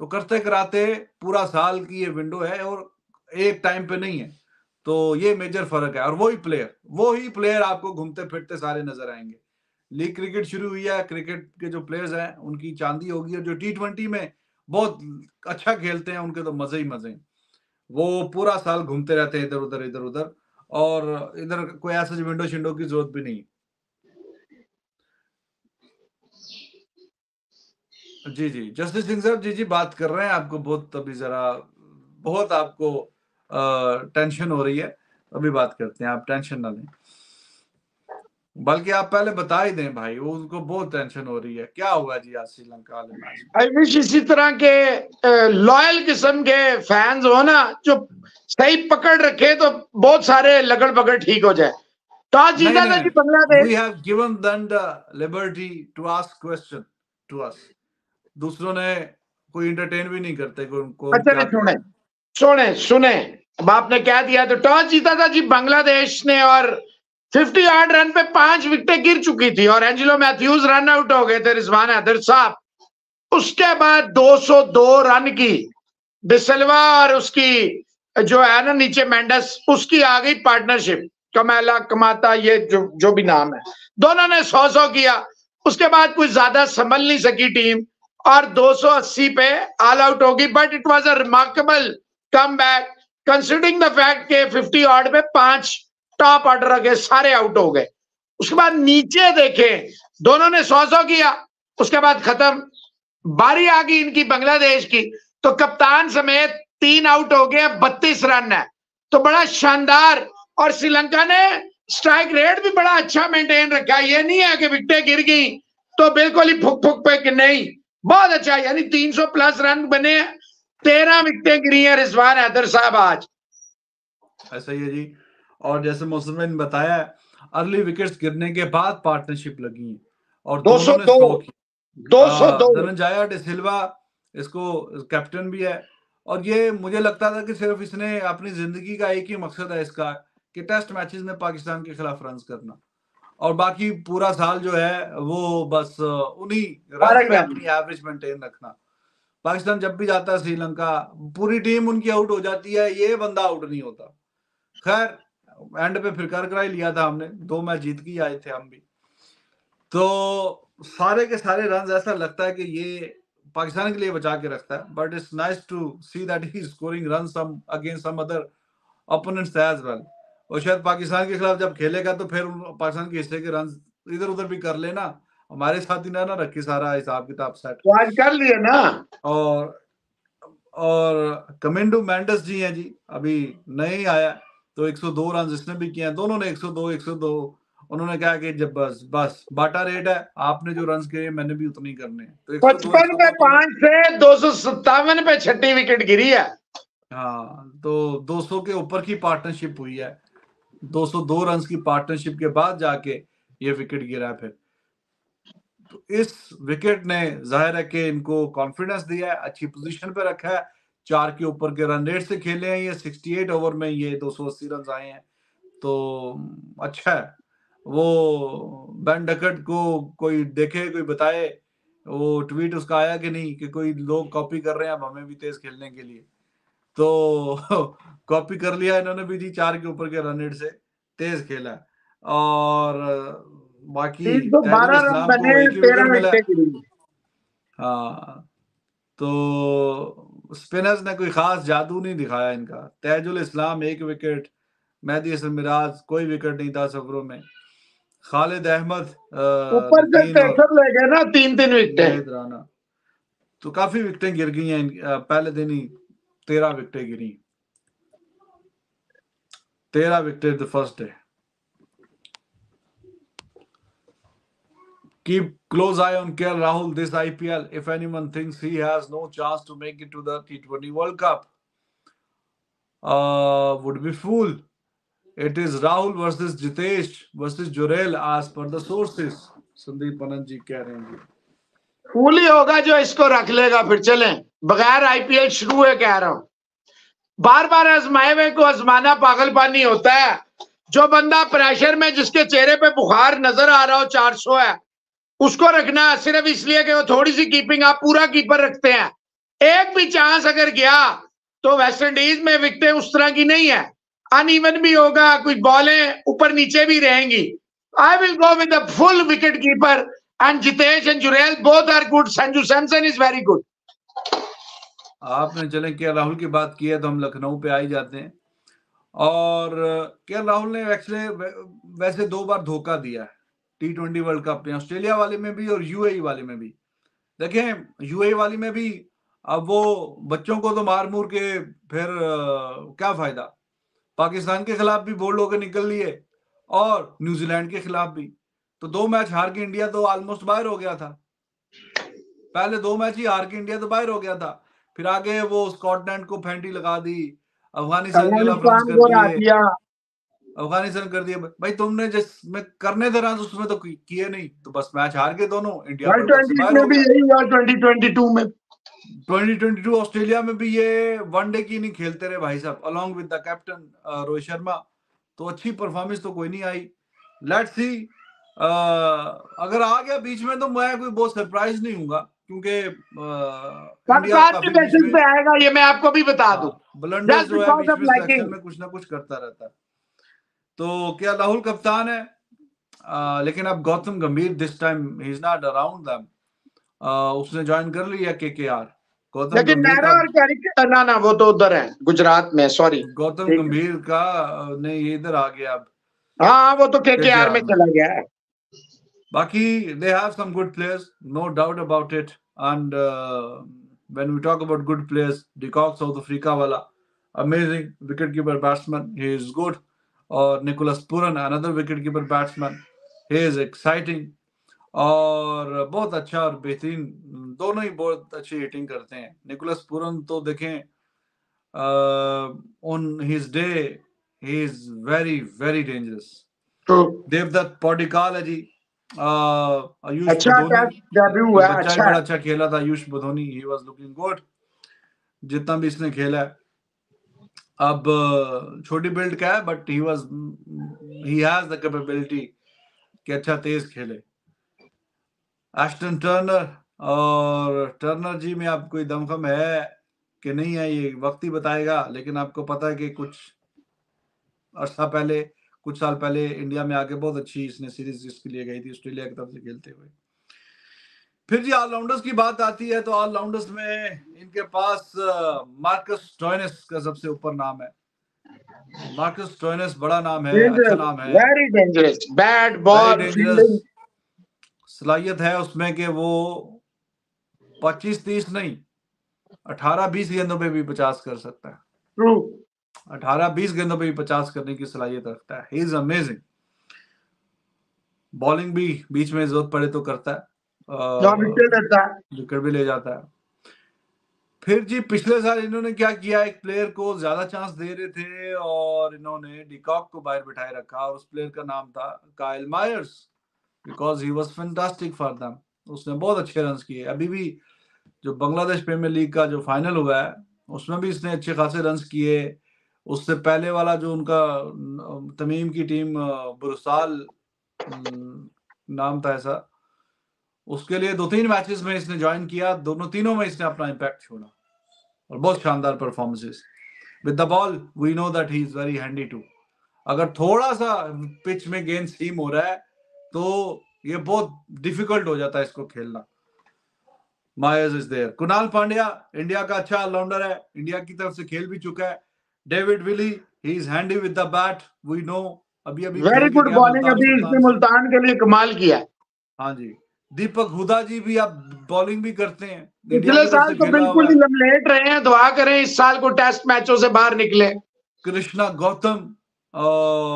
तो करते कराते पूरा साल की ये विंडो है और एक टाइम पे नहीं है। तो ये मेजर फ़र्क है और वही प्लेयर वो ही प्लेयर आपको घूमते फिरते सारे नज़र आएँगे। लीग क्रिकेट शुरू हुई है क्रिकेट के जो प्लेयर्स हैं, उनकी चांदी होगी और जो टी ट्वेंटी में बहुत अच्छा खेलते हैं उनके तो मज़े ही मज़े वो पूरा साल घूमते रहते हैं इधर उधर इधर उधर और इधर कोई ऐसा विंडो शिंडो की ज़रूरत भी नहीं जी जी जस्टिस सिंह साहब जी जी बात कर रहे हैं आपको बहुत अभी जरा बहुत आपको आ, टेंशन हो रही है अभी बात करते हैं आप टेंशन ना लें। बल्कि आप पहले बता ही दें भाई वो उनको बहुत टेंशन हो रही है। क्या हुआ जी आज श्रीलंका आई विश इसी तरह के लॉयल किस्म के फैंस हो ना जो सही पकड़ रखे तो बहुत सारे लगड़ पकड़ ठीक हो जाए। टॉस जीता था जी Bangladesh we have given them the liberty to ask question to us दूसरों ने कोई एंटरटेन भी नहीं करते को उनको अच्छा सुने सुने सुने। अब आपने क्या दिया तो टॉस जीता था जी बांग्लादेश ने और 50 आठ रन पे पाँच विकेटें गिर चुकी थी और एंजिलो मैथ्यूज रन आउट हो गए थे रिजवान हैदर साहब। उसके बाद 202 रन की। डिसलवा और उसकी जो है ना नीचे मेंडस, उसकी आ गई पार्टनरशिप कमैला, कमाता, ये जो जो भी नाम है। दोनों ने सौ सौ किया। उसके बाद कुछ ज़्यादा संभल नहीं सकी टीम और 280 पे ऑल आउट होगी but it was a remarkable come back considering the fact के 50 ऑर्ड पे पाँच टॉप ऑर्डर रखे, सारे आउट हो गए। उसके बाद नीचे देखें, दोनों ने सौ सौ किया। उसके बाद खत्म। बारी आ गई इनकी बांग्लादेश की। तो कप्तान समेत तीन आउट हो गए बत्तीस रन है। तो बड़ा शानदार। और श्रीलंका ने स्ट्राइक रेट भी बड़ा अच्छा मेंटेन रखा। ये नहीं है कि विकटें गिर गई तो बिल्कुल ही फुक फुक पे कि नहीं। बहुत अच्छा यानी 300 प्लस रन बने तेरह विकटें गिरी हैं रिजवान हैदर साहब आज। ऐसा ही है जी। और जैसे मौसम ने बताया अर्ली विकेट्स गिरने के बाद पार्टनरशिप लगी है। और दो सौ दो। दो सौ दो। डिसिल्वा इसको कैप्टन भी है। और ये मुझे लगता था कि सिर्फ़ इसने अपनी ज़िंदगी का एक ही मकसद है इसका कि टेस्ट मैचेस में पाकिस्तान के खिलाफ रन करना। और बाकी पूरा साल जो है वो बस उन्हीं अपनी एवरेज मेंटेन रखना। पाकिस्तान जब भी जाता है श्रीलंका पूरी टीम उनकी आउट हो जाती है ये बंदा आउट नहीं होता। खैर एंड पे फिर कर कराई लिया था हमने। दो मैच जीत के आए थे हम भी। तो सारे के सारे रन ऐसा लगता है कि ये पाकिस्तान के लिए बचा के रखता है but it's nice to see that he scoring run some against some other opponents as well और शायद पाकिस्तान के खिलाफ जब खेलेगा तो फिर पाकिस्तान के हिस्से के रन इधर उधर भी कर लेना। हमारे साथ ही ना ना रखी सारा हिसाब किताब सेट तो आज कर लिए ना? और और कमेंडो मैंडस जी हैं जी अभी नहीं आया। तो 102 रन इसने भी किए हैं। दोनों ने 102 102 उन्होंने कहा कि जब बस बस बाटा रेट है। आपने जो रन किए मैंने भी उतनी करने हैं। तो पचपन पे पाँच से दो सौ सत्तावन पे छठी विकेट गिरी है। हाँ तो 200 के ऊपर की पार्टनरशिप हुई है। 202 रन की पार्टनरशिप के बाद जाके ये विकेट गिरा है फिर। तो इस विकेट ने ज़ाहिर है कि इनको कॉन्फिडेंस दिया है अच्छी पोजीशन पे रखा है। चार के ऊपर के रन रेट से खेले हैं ये 68 ओवर में ये 280 रन आए हैं। तो अच्छा है। वो बैन डकट को कोई देखे कोई बताए वो ट्वीट उसका आया कि नहीं कि कोई लोग कॉपी कर रहे हैं अब हमें भी तेज खेलने के लिए। तो [LAUGHS] कॉपी कर लिया इन्होंने भी जी चार के ऊपर के रन रेट से तेज खेला। और बाकी हाँ तो स्पिनर्स ने कोई खास जादू नहीं दिखाया इनका। तैजुल इस्लाम एक विकेट मेहदी मिराज कोई विकेट नहीं था सफरों में। खालिद अहमद ऊपर से ले गए ना तीन तीन विकेट तो काफ़ी विकेटें गिर गई हैं पहले दिन ही तेरह विकेटें गिरी। तेरह wicket the first day keep close eye on KL Rahul this IPL. If anyone thinks he has no chance to make it to the T20 World Cup, uh, would be fool. It is Rahul versus Jitesh versus Jurel as per the sources. Sandeep Anand ji कह रहे हैं फूल ही होगा जो इसको रख लेगा फिर चलें बगैर आईपीएल शुरू है कह रहा हूँ बार बार आजमाए हुए को आजमाना पागलपानी होता है जो बंदा प्रेशर में जिसके चेहरे पे बुखार नज़र आ रहा हो चार सौ है उसको रखना सिर्फ़ इसलिए कि वो थोड़ी सी कीपिंग आप पूरा कीपर रखते हैं। एक भी चांस अगर गया तो वेस्ट इंडीज में विकटें उस तरह की नहीं है। अनइवन भी होगा, कुछ बॉलें ऊपर नीचे भी रहेंगी। I will go with full wicket keeper and Jitesh and Jurel both are good Sanju Samson is very good आपने चले, के राहुल की बात की है तो हम लखनऊ पे आई जाते हैं। और, के राहुल ने एक्चुअली वैसे दो बार धोखा दिया है। टी ट्वेंटी वर्ल्ड कप में ऑस्ट्रेलिया वाले में भी और यूएई वाले में भी। देखें यूएई वाली में भी अब वो बच्चों को तो मार मूर के फिर क्या फ़ायदा? पाकिस्तान के खिलाफ भी बोल्ड होकर निकल लिए और न्यूजीलैंड के खिलाफ भी। तो दो मैच हार के इंडिया तो ऑलमोस्ट बाहर हो गया था। पहले दो मैच ही हार के इंडिया तो बाहर हो गया था। फिर आगे वो स्कॉटलैंड को फेंटी लगा दी अफ़गानिस्तान के खिलाफ अफ़गानिस्तान कर दिया। भाई तुमने जिस में करने थे रन उसमें तो किए नहीं। तो बस मैच हार गए दोनों इंडिया में भी यही हुआ 2022 में। 2022 ऑस्ट्रेलिया में भी ये वनडे की नहीं खेलते रहे भाई साहब along with the captain Rohit Sharma. तो अच्छी परफॉर्मेंस तो कोई नहीं आई। लेट्स सी अगर आ गया बीच में तो मैं कोई बहुत सरप्राइज़ नहीं हूँगा क्योंकि आएगा ये मैं आपको भी बता दूँ। ब्लंडर जो है बीच में, में कुछ ना कुछ करता रहता। है तो क्या राहुल कप्तान है? आ, लेकिन अब Gautam Gambhir this time he is not around them उसने ज्वाइन कर लिया के के आर गौतम लेकिन नेहरा और ना ना वो तो उधर है गुजरात में सॉरी गौतम गंभीर का नहीं ये इधर आ गया अब। हाँ वो तो के के आर में चला गया है। बाकी they have some good players no doubt about it and when we talk about good players, Cock South Africa वाला amazing wicket keeper batsman, he is good. और Nicholas Pooran another wicket keeper batsman he is exciting और बहुत अच्छा और बेहतरीन दोनों ही बहुत अच्छी हिटिंग करते हैं। निकोलस पुरन तो देखें on his day he is very very dangerous Devdutt Padikkal है जी। आयुष अच्छा बच्चा अच्छा। बड़ा अच्छा खेला था Ayush Badoni he was looking good जितना भी इसने खेला है। अब छोटी बिल्ड का है but he was he has the capability कि अच्छा तेज खेले। एस्टन टर्नर और टर्नर जी में आप कोई दमखम है कि नहीं है, ये वक्त ही बताएगा, लेकिन आपको पता है कि कुछ अर्सा पहले, कुछ साल पहले इंडिया में आके बहुत अच्छी इसने सीरीज़ जिसके लिए गई थी ऑस्ट्रेलिया की तरफ़ से खेलते हुए। फिर जी ऑलराउंडर्स की बात आती है तो ऑलराउंडर्स में इनके पास मार्कस टॉयनस का सबसे ऊपर नाम है। मार्कस टॉयनस बड़ा नाम है अच्छा नाम है। वेरी डेंजरस बैड बॉल सलाहियत है उसमें कि वो 25 30 नहीं 18 20 गेंदों पे भी 50 कर सकता है। ट्रू 18 20 गेंदों पे भी 50 करने की सलाहियत रखता है। ही इज़ अमेजिंग बॉलिंग भी बीच में ज़रूरत पड़े तो करता है। विकेट भी ले जाता है। फिर जी पिछले साल इन्होंने क्या किया? एक प्लेयर को ज़्यादा चांस दे रहे थे और इन्होंने डिकॉक को बाहर बिठाए रखा और उस प्लेयर का नाम था Kyle Mayers because he was fantastic for them उसने बहुत अच्छे रन किए। अभी भी जो बांग्लादेश प्रीमियर लीग का जो फाइनल हुआ है उसमें भी इसने अच्छे खासे रन किए। उससे पहले वाला जो उनका तमीम की टीम बुरसाल नाम था ऐसा। उसके लिए दो तीन मैचेस में इसने ज्वाइन किया दोनों तीनों में इसने अपना इम्पैक्ट छोड़ा। और बहुत शानदार performances with the ball we know that he is very handy too अगर थोड़ा सा पिच में गेंद सीम हो रहा है तो ये बहुत डिफ़िकल्ट हो जाता है इसको खेलना। Mayers is there Krunal Pandya India का अच्छा ऑलराउंडर है। इंडिया की तरफ़ से खेल भी चुका है। David Willey he is handy with the bat we know अभी अभी वेरी गुड बॉलिंग अभी इसने मुल्तान के लिए कमाल किया हाँ जी। दीपक हुदा जी भी अब बॉलिंग भी करते हैं। पिछले साल तो बिल्कुल ही लेट रहे हैं दुआ करें इस साल को टेस्ट मैचों से बाहर निकले। कृष्णा गौतम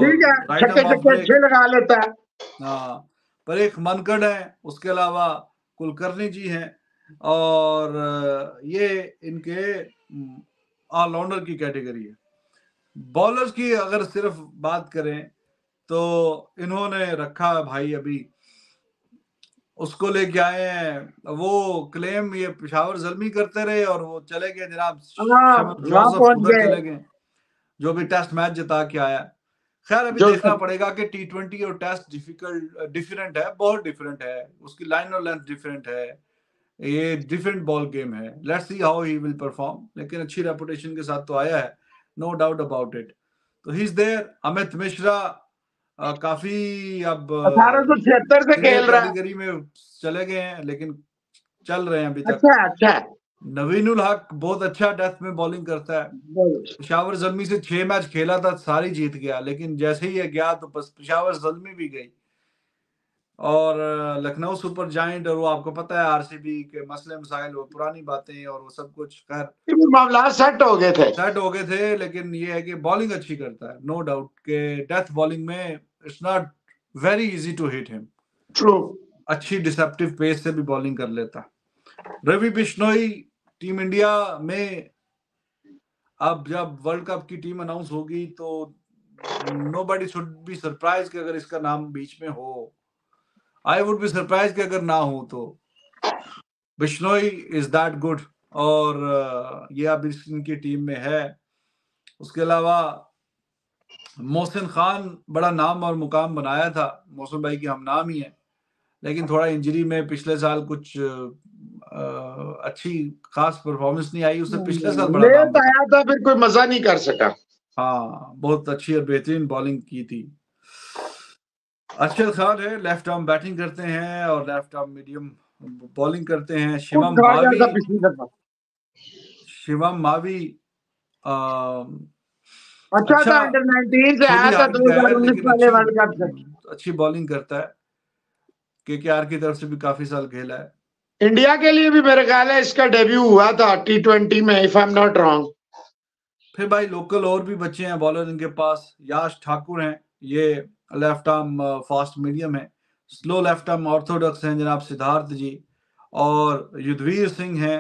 ठीक है छक्के छक्के अच्छे लगा लेता है। हाँ पर एक मनकड़ है उसके अलावा कुलकर्णी जी हैं और ये इनके ऑलराउंडर की कैटेगरी है। बॉलर्स की अगर सिर्फ़ बात करें तो इन्होंने रखा है भाई अभी उसको लेके आए हैं। वो क्लेम ये पिशावर जल्मी करते रहे और वो चले गए जनाब हाँ, चले गए। जो भी टेस्ट मैच जिता के आया। खैर अभी देखना पड़ेगा कि टी ट्वेंटी और टेस्ट डिफ़िकल्ट डिफरेंट है बहुत डिफरेंट है। उसकी लाइन और लेंथ डिफरेंट है। ये डिफरेंट बॉल गेम है। Let's see how he will perform लेकिन अच्छी रेपुटेशन के साथ तो आया है। नो डाउट अबाउट इट तो he is there Amit Mishra काफ़ी अब अठारह सौ छिहत्तर से खेल रहा है। में चले गए हैं लेकिन चल रहे हैं अभी तक। अच्छा अच्छा। नवीनुल हक बहुत अच्छा डेथ में बॉलिंग करता है। पिशावर जलमी से छह मैच खेला था सारी जीत गया लेकिन जैसे ही गया तो बस पिशावर जलमी भी गई। और लखनऊ सुपर जाइंट और वो आपको पता है आरसीबी के मसले मसाइल वो पुरानी बातें और वो सब कुछ खैर। मामला सेट हो गए थे। सेट हो गए थे लेकिन ये है कि बॉलिंग अच्छी करता है नो डाउट के डेथ बॉलिंग में it's not very easy to hit him. True अच्छी डिसेप्टिव पेस से भी बॉलिंग कर लेता। रवि बिश्नोई टीम इंडिया में अब जब वर्ल्ड कप की टीम अनाउंस होगी तो nobody should be surprise कि अगर इसका नाम बीच में हो। आई वुड बी सरप्राइज़ कि अगर ना हो तो। बिश्नोई इज़ दैट गुड और ये अब इनकी टीम में है। उसके अलावा मोहसिन खान बड़ा नाम और मुकाम बनाया था। मोहसिन भाई की हम नाम ही है। लेकिन थोड़ा इंजरी में पिछले साल कुछ आ, अच्छी खास परफॉर्मेंस नहीं आई उसने पिछले साल बड़ा लेट आया था फिर कोई मज़ा नहीं कर सका। हाँ बहुत अच्छी और बेहतरीन बॉलिंग की थी। अरशद खान है लेफ़्ट आर्म बैटिंग करते हैं और लेफ़्ट आर्म मीडियम बॉलिंग करते हैं। शिवम मावी शिवम मावी अच्छा, अच्छा। था अंडर 19 से आया था 2019 वाले वर्ल्ड कप से। अच्छी बॉलिंग करता है। केकेआर की तरफ़ से भी काफ़ी साल खेला है। इंडिया के लिए भी मेरे ख्याल है इसका डेब्यू हुआ था टी ट्वेंटी में if I am not wrong फिर भाई लोकल और भी बच्चे हैं बॉलर इनके पास। याश ठाकुर हैं ये लेफ़्ट आर्म फास्ट मीडियम है। स्लो लेफ़्ट आर्म ऑर्थोडॉक्स हैं जनाब सिद्धार्थ जी। और युद्धवीर सिंह हैं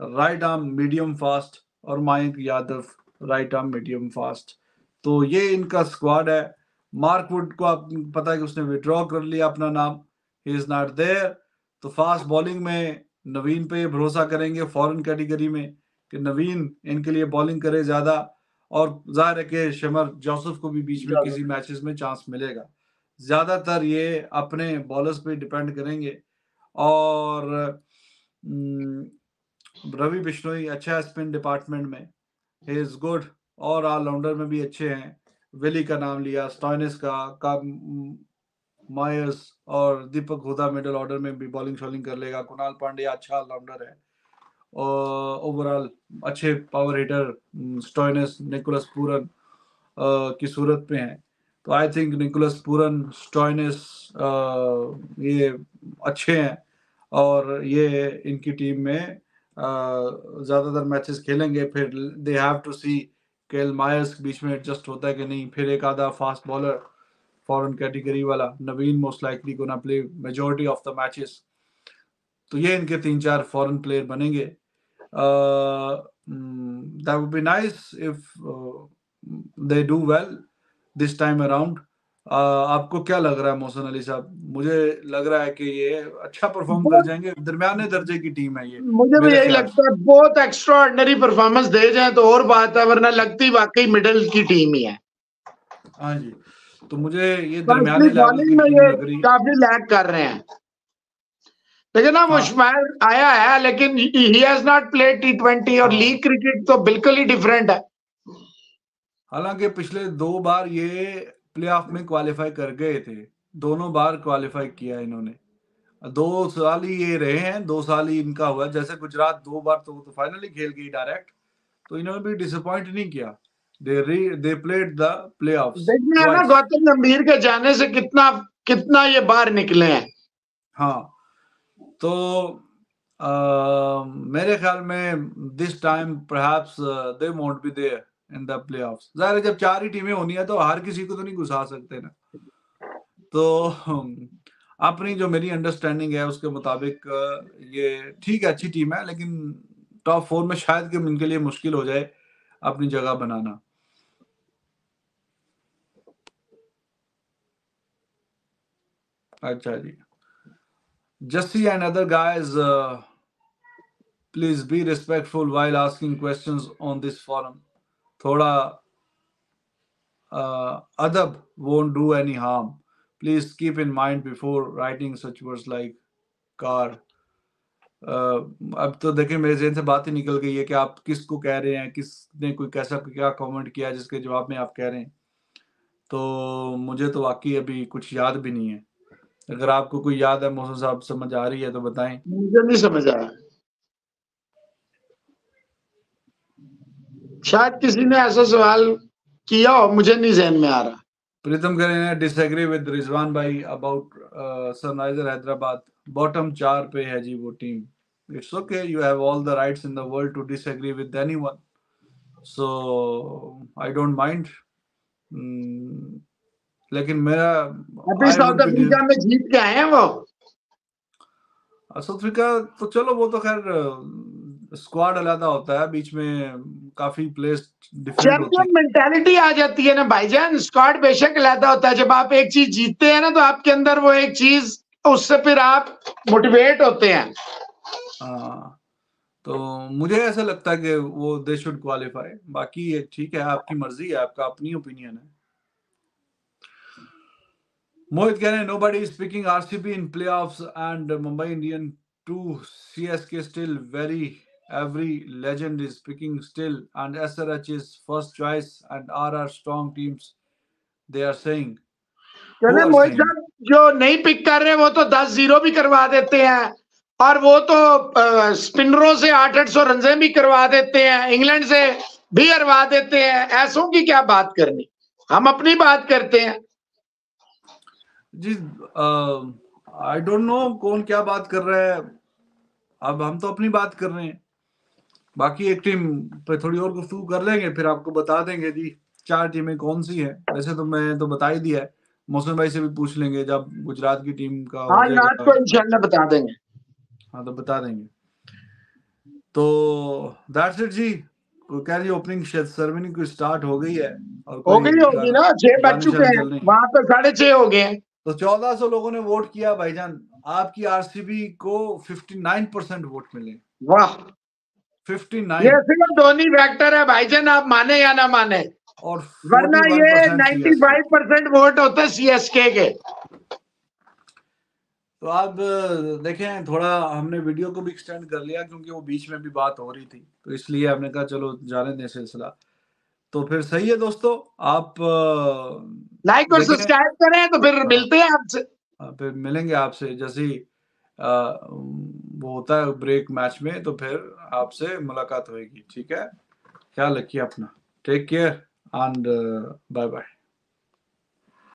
राइट आर्म मीडियम फास्ट और Mayank Yadav. Right arm medium fast. तो ये इनका स्क्वाड है। मार्क वुड को आप पता है कि उसने विड्रॉ कर लिया अपना नाम। ही इज़ नॉट देयर तो फास्ट बॉलिंग में नवीन पे भरोसा करेंगे फॉरेन कैटेगरी में कि नवीन इनके लिए बॉलिंग करे ज़्यादा। और ज़ाहिर है कि शमर जोसेफ को भी बीच में किसी मैचेस में चांस मिलेगा। ज़्यादातर ये अपने बॉलर्स पे डिपेंड करेंगे। और रवि बिश्नोई अच्छा है स्पिन डिपार्टमेंट में। इज़ गुड और ऑलराउंडर में भी अच्छे हैं। विली का नाम लिया स्टॉइनिस का, का मायर्स और दीपक हुदा मिडल ऑर्डर में भी बॉलिंग शॉलिंग कर लेगा। कुणाल पांडे अच्छा ऑलराउंडर है। और ओवरऑल अच्छे power hitter Stoinis Nicholas Pooran की सूरत में है। तो I think Nicholas Pooran Stoinis ये अच्छे हैं। और ये इनकी टीम में ज़्यादातर मैचेस खेलेंगे, फिर they have to see Kyle Mayers बीच में एडजस्ट होता है कि नहीं। फिर एक आधा फास्ट बॉलर फॉरेन कैटेगरी वाला, Naveen most likely gonna play majority of the matches तो ये इनके तीन चार फॉरेन प्लेयर बनेंगे that would be nice if they do well this time around आपको क्या लग रहा है मोहसन अली साहब? मुझे लग रहा है कि ये अच्छा परफॉर्म कर जाएँगे। दरमियाने दर्जे की टीम है ये मुझे भी यही लगता है बहुत एक्स्ट्रा परफॉर्मेंस दे जाए तो और बात है वरना लगती वाकई मिडिल की टीम ही है। हाँ जी तो मुझे ये दरमियाने काफ़ी लैग कर रहे हैं। लेकिन ना हाँ। आया है लेकिन he has not played T twenty और लीग हाँ। क्रिकेट तो बिल्कुल ही डिफरेंट है। हालाँकि पिछले दो बार ये प्लेऑफ में क्वालिफाई कर गए थे। दोनों बार क्वालिफाई किया इन्होंने। दो साल ही ये रहे हैं दो साल ही इनका हुआ। जैसे गुजरात दो बार तो, तो फाइनली खेल गई डायरेक्ट तो इन्होंने भी डिसअपॉइंट नहीं किया। They played the playoffs देखना है ना गौतम गंभीर के जाने से कितना कितना ये बाहर निकले हैं। हाँ तो आ, मेरे ख्याल में this time perhaps they won't be there in the playoffs ज़ाहिर जब चार ही टीमें होनी है तो हर किसी को तो नहीं घुसा सकते ना। तो अपनी जो मेरी अंडरस्टैंडिंग है उसके मुताबिक ये ठीक है, अच्छी टीम है, लेकिन टॉप फोर में शायद कि इनके लिए मुश्किल हो जाए अपनी जगह बनाना। अच्छा जी। Jassi and other guys please be respectful while asking questions on this forum. थोड़ा adab won't do any harm. Please keep in mind before writing such words like car uh, अब तो देखिए मेरे जहन से बात ही निकल गई है कि आप किसको कह रहे हैं किसने कोई कैसा क्या कमेंट किया जिसके जवाब में आप कह रहे हैं। तो मुझे तो वाकई अभी कुछ याद भी नहीं है। अगर आपको कोई याद है मोहसन साहब समझ आ रही है तो बताएँ। मुझे नहीं समझ आ रहा। शायद किसी ने ऐसा सवाल किया हो मुझे नहीं जहन में आ रहा। प्रीतम डिसएग्री विद रिजवान भाई अबाउट सनराइजर हैदराबाद। बॉटम चार पे है जी वो team it's okay you have all the rights in the world to disagree with anyone so I don't mind लेकिन मेरा अभी साउथ अफ्रीका में जीत के आए हैं वो? साउथ अफ्रीका तो चलो वो तो खैर स्क्वाड अलग होता है बीच में काफ़ी होती चैंपियन मेंटालिटी आ जाती है ना भाईजान स्क्वाड बेशक अलहदा होता है। जब आप एक चीज़ जीतते हैं ना तो आपके अंदर वो एक चीज़ उससे फिर आप मोटिवेट होते हैं। हाँ तो मुझे ऐसा लगता है कि वो दे शुड क्वालिफाई बाकी ये ठीक है आपकी मर्ज़ी है आपका अपनी ओपिनियन है। मोहित कह रहे हैं nobody is picking RCB in playoffs and Mumbai Indian to CSK still very every legend is picking still and SRH is first choice and RR strong teams they are saying. चले मोहित? साहब जो नहीं पिक कर रहे वो तो दस ज़ीरो भी करवा देते हैं और वो तो स्पिनरों से आठ आठ सौ रन भी करवा देते हैं इंग्लैंड से भी हरवा देते हैं ऐसों की क्या बात करनी? हम अपनी बात करते हैं। जी आई डोंट नो कौन क्या बात कर रहा है अब हम तो अपनी बात कर रहे हैं। बाकी एक टीम पे थोड़ी और गुफ्तगू कर लेंगे फिर आपको बता देंगे जी चार टीमें कौन सी है। वैसे तो मैं तो बता ही दिया है। मौसम भाई से भी पूछ लेंगे जब गुजरात की टीम का हाँ जाएगा। को इंशाल्लाह बता देंगे। हाँ तो बता देंगे। तो दैट्स इट जी। कह रही ओपनिंग सेरेमनी की स्टार्ट हो गई है और हो गई होगी ना छह बज चुके हैं। वहाँ पे साढ़े छह हो गए हैं। तो 1400 लोगों ने वोट किया भाईजान। आपकी आरसीबी को 59 परसेंट वोट मिले। वाह। 59 ये सिर्फ़ धोनी फैक्टर है भाईजान आप माने या ना माने। और वरना ये 95 परसेंट वोट होते सीएसके के। तो आप देखें थोड़ा हमने वीडियो को भी एक्सटेंड कर लिया क्योंकि वो बीच में भी बात हो रही थी। तो इसलिए हमने कहा चलो जाने दें सिलसिला। तो फिर सही है दोस्तों आप लाइक और सब्सक्राइब करें तो फिर मिलते हैं आपसे। फिर मिलेंगे आपसे। जैसे वो होता है ब्रेक मैच में तो फिर आपसे मुलाकात होगी ठीक है? ख्याल रखिए अपना। Take care and bye bye